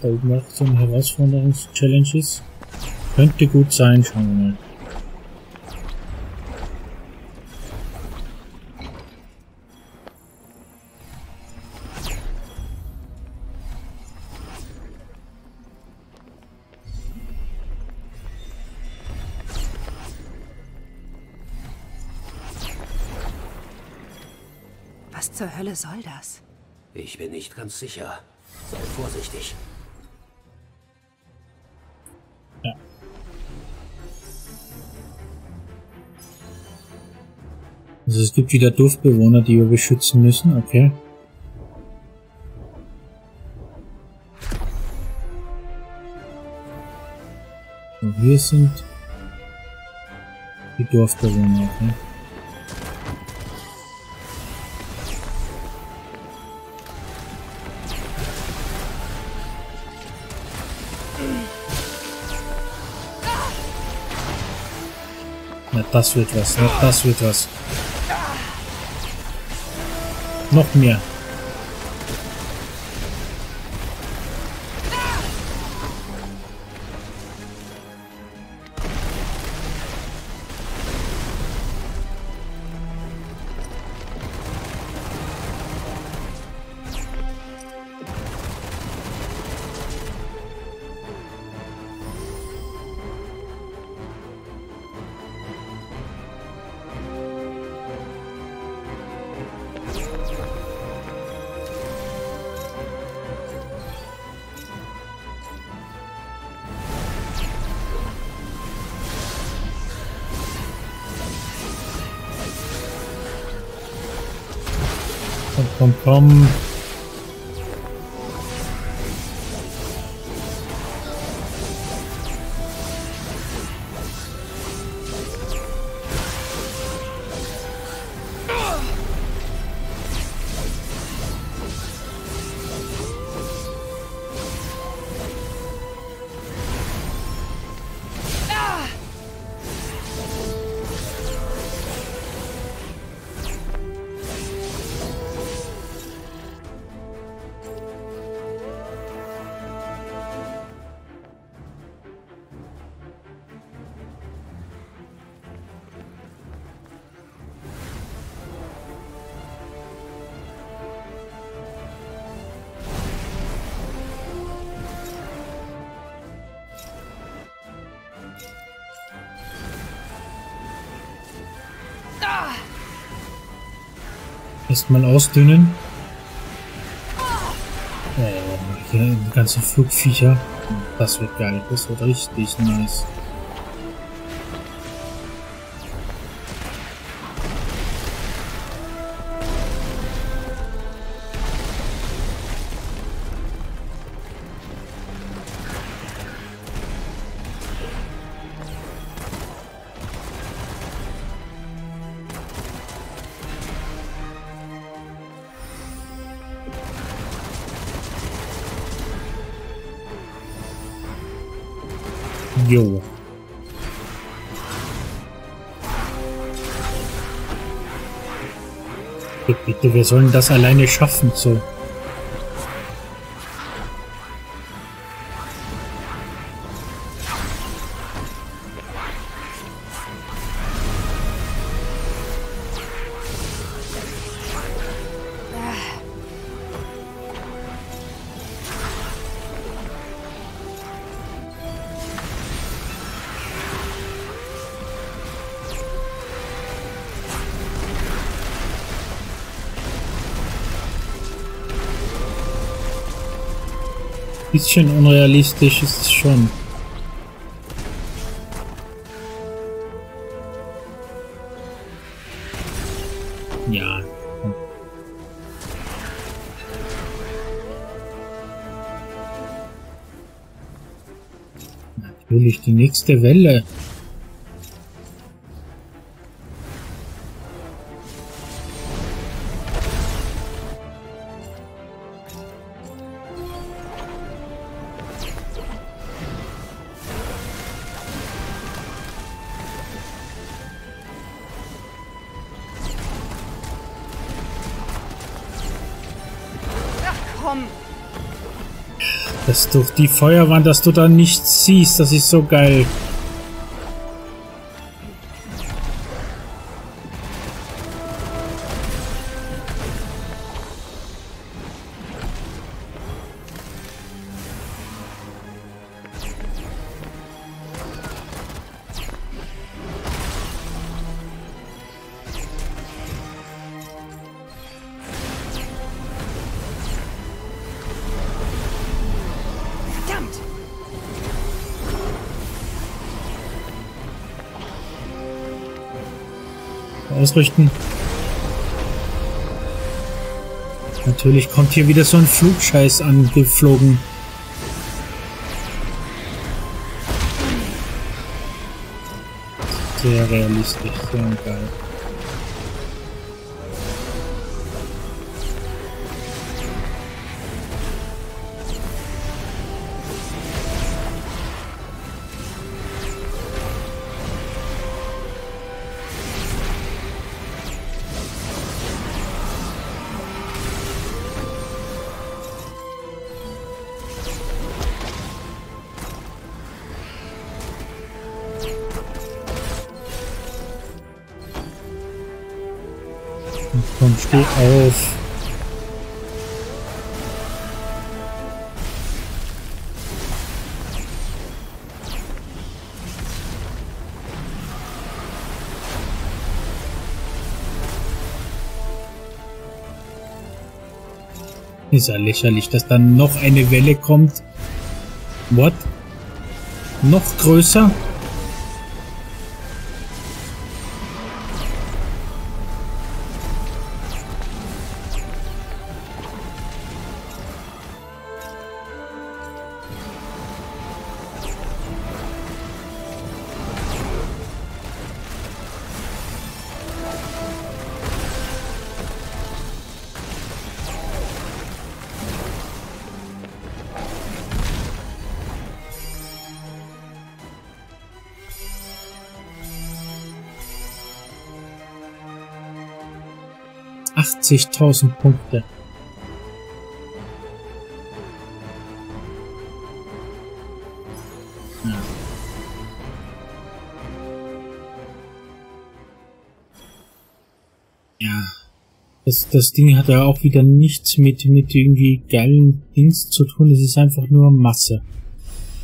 Dass da oben auch so eine Herausforderungs-Challenge ist. Könnte gut sein, schauen wir mal. Was zur Hölle soll das? Ich bin nicht ganz sicher. Sei vorsichtig. Also es gibt wieder Dorfbewohner, die wir beschützen müssen, okay. So, hier sind die Dorfbewohner, okay. Na, das wird was. Na, das wird was. Noch mehr. Komm, Erstmal ausdünnen. Oh, hier die ganzen Flugviecher. Das wird geil. Das wird richtig nice. Jo. Bitte, wir sollen das alleine schaffen, so. Bisschen unrealistisch ist es schon. Ja. Natürlich die nächste Welle. Durch die Feuerwand, dass du da nichts siehst, das ist so geil. Ausrichten. Natürlich kommt hier wieder so ein Flugscheiß angeflogen. Sehr realistisch, sehr geil. Steh auf. Ist ja lächerlich, dass dann noch eine Welle kommt. What? Noch größer? Achtzigtausend Punkte. Ja. Ja. Das, das Ding hat ja auch wieder nichts mit, mit irgendwie geilen Dings zu tun. Es ist einfach nur Masse.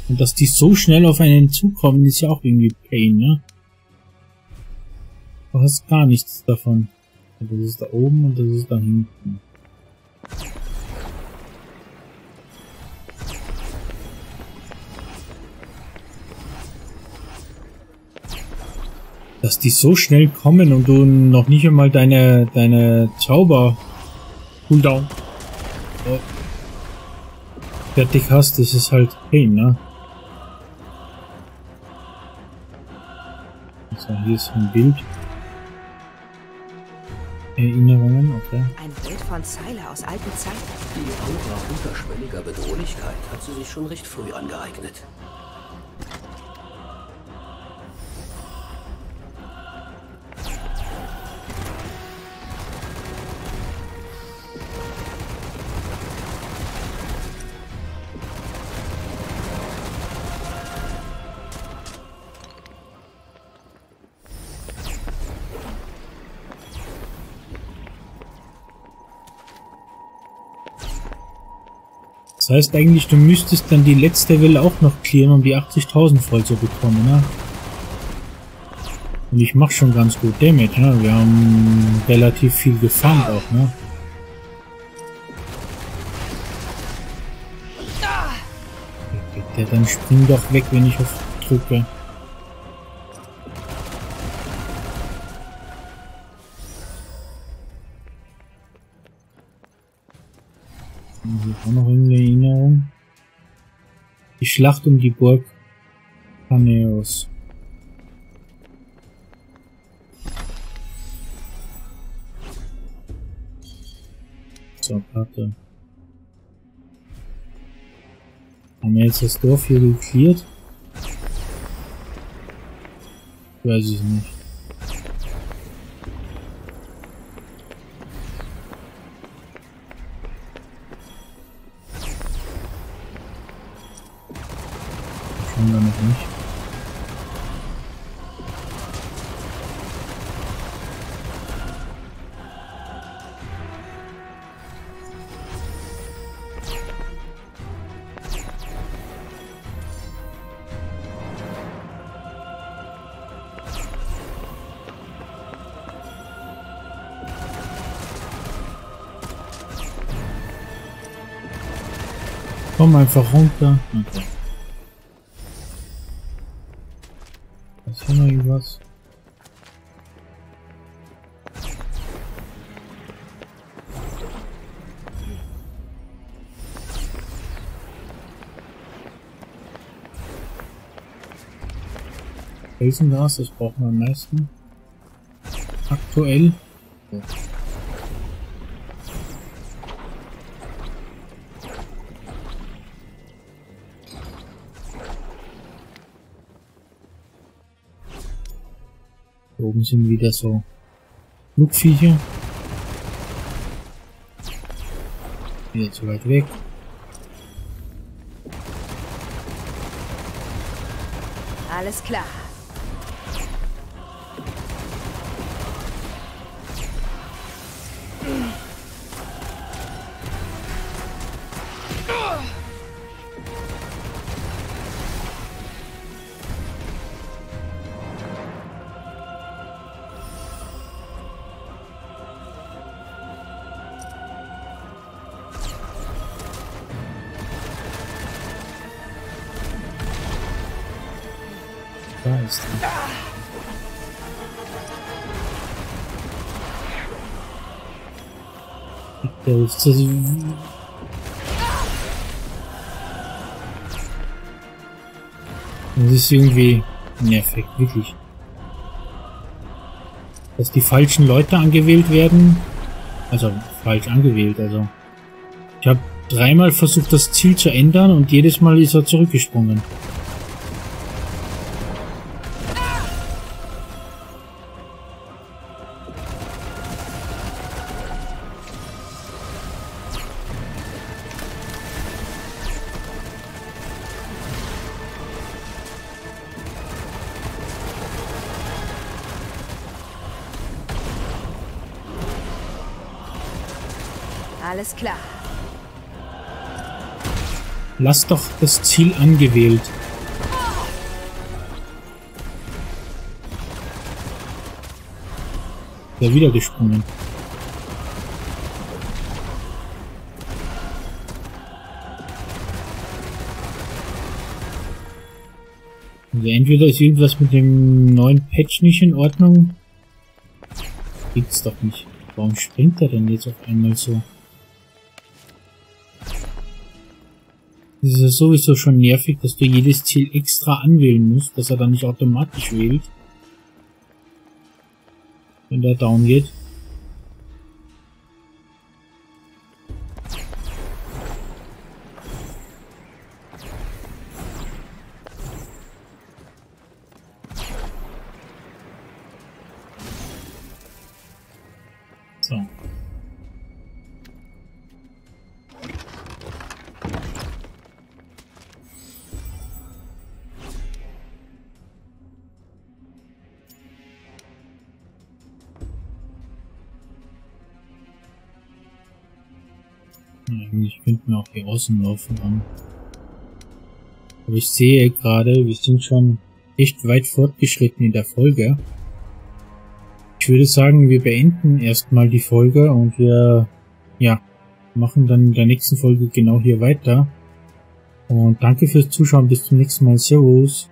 Und dass die so schnell auf einen zukommen, ist ja auch irgendwie Pain, ne? Du hast gar nichts davon. Das ist da oben und das ist da hinten. Dass die so schnell kommen und du noch nicht einmal deine, deine Zauber Cooldown oh, fertig hast, das ist halt Pain, ne? So, hier ist ein Bild. Erinnerungen, okay. Ein Bild von Syla aus alten Zeiten. Die Aura unterschwelliger Bedrohlichkeit hat sie sich schon recht früh angeeignet. Heißt eigentlich, du müsstest dann die letzte Welle auch noch clearen, um die 80.000 voll zu bekommen, ne? Und ich mach schon ganz gut Damage, ne? Wir haben relativ viel gefarmt auch, ne? Bitte, dann spring doch weg, wenn ich auf drücke. Schlacht um die Burg Paneos. So, Karte. Haben wir jetzt das Dorf hier geklärt? Weiß ich nicht. nicht. Komm einfach runter. Okay. Irgendwas? Felsengas, das brauchen wir am meisten. Aktuell. Ja. Sind wieder so Flugviecher. Wieder zu weit weg. Alles klar. Ist das Das ist irgendwie nervig, wirklich. Dass die falschen Leute angewählt werden. Also falsch angewählt, also. Ich habe dreimal versucht, das Ziel zu ändern und jedes Mal ist er zurückgesprungen. Alles klar. Lass doch das Ziel angewählt. Ja, wieder gesprungen. Also entweder ist irgendwas mit dem neuen Patch nicht in Ordnung. Gibt's doch nicht. Warum springt er denn jetzt auf einmal so? Es ist sowieso schon nervig, dass du jedes Ziel extra anwählen musst, dass er dann nicht automatisch wählt. Wenn der down geht. Laufen an. Aber ich sehe gerade, wir sind schon echt weit fortgeschritten in der Folge. Ich würde sagen, wir beenden erstmal die Folge und wir, ja, machen dann in der nächsten Folge genau hier weiter. Und danke fürs Zuschauen, bis zum nächsten Mal. Servus.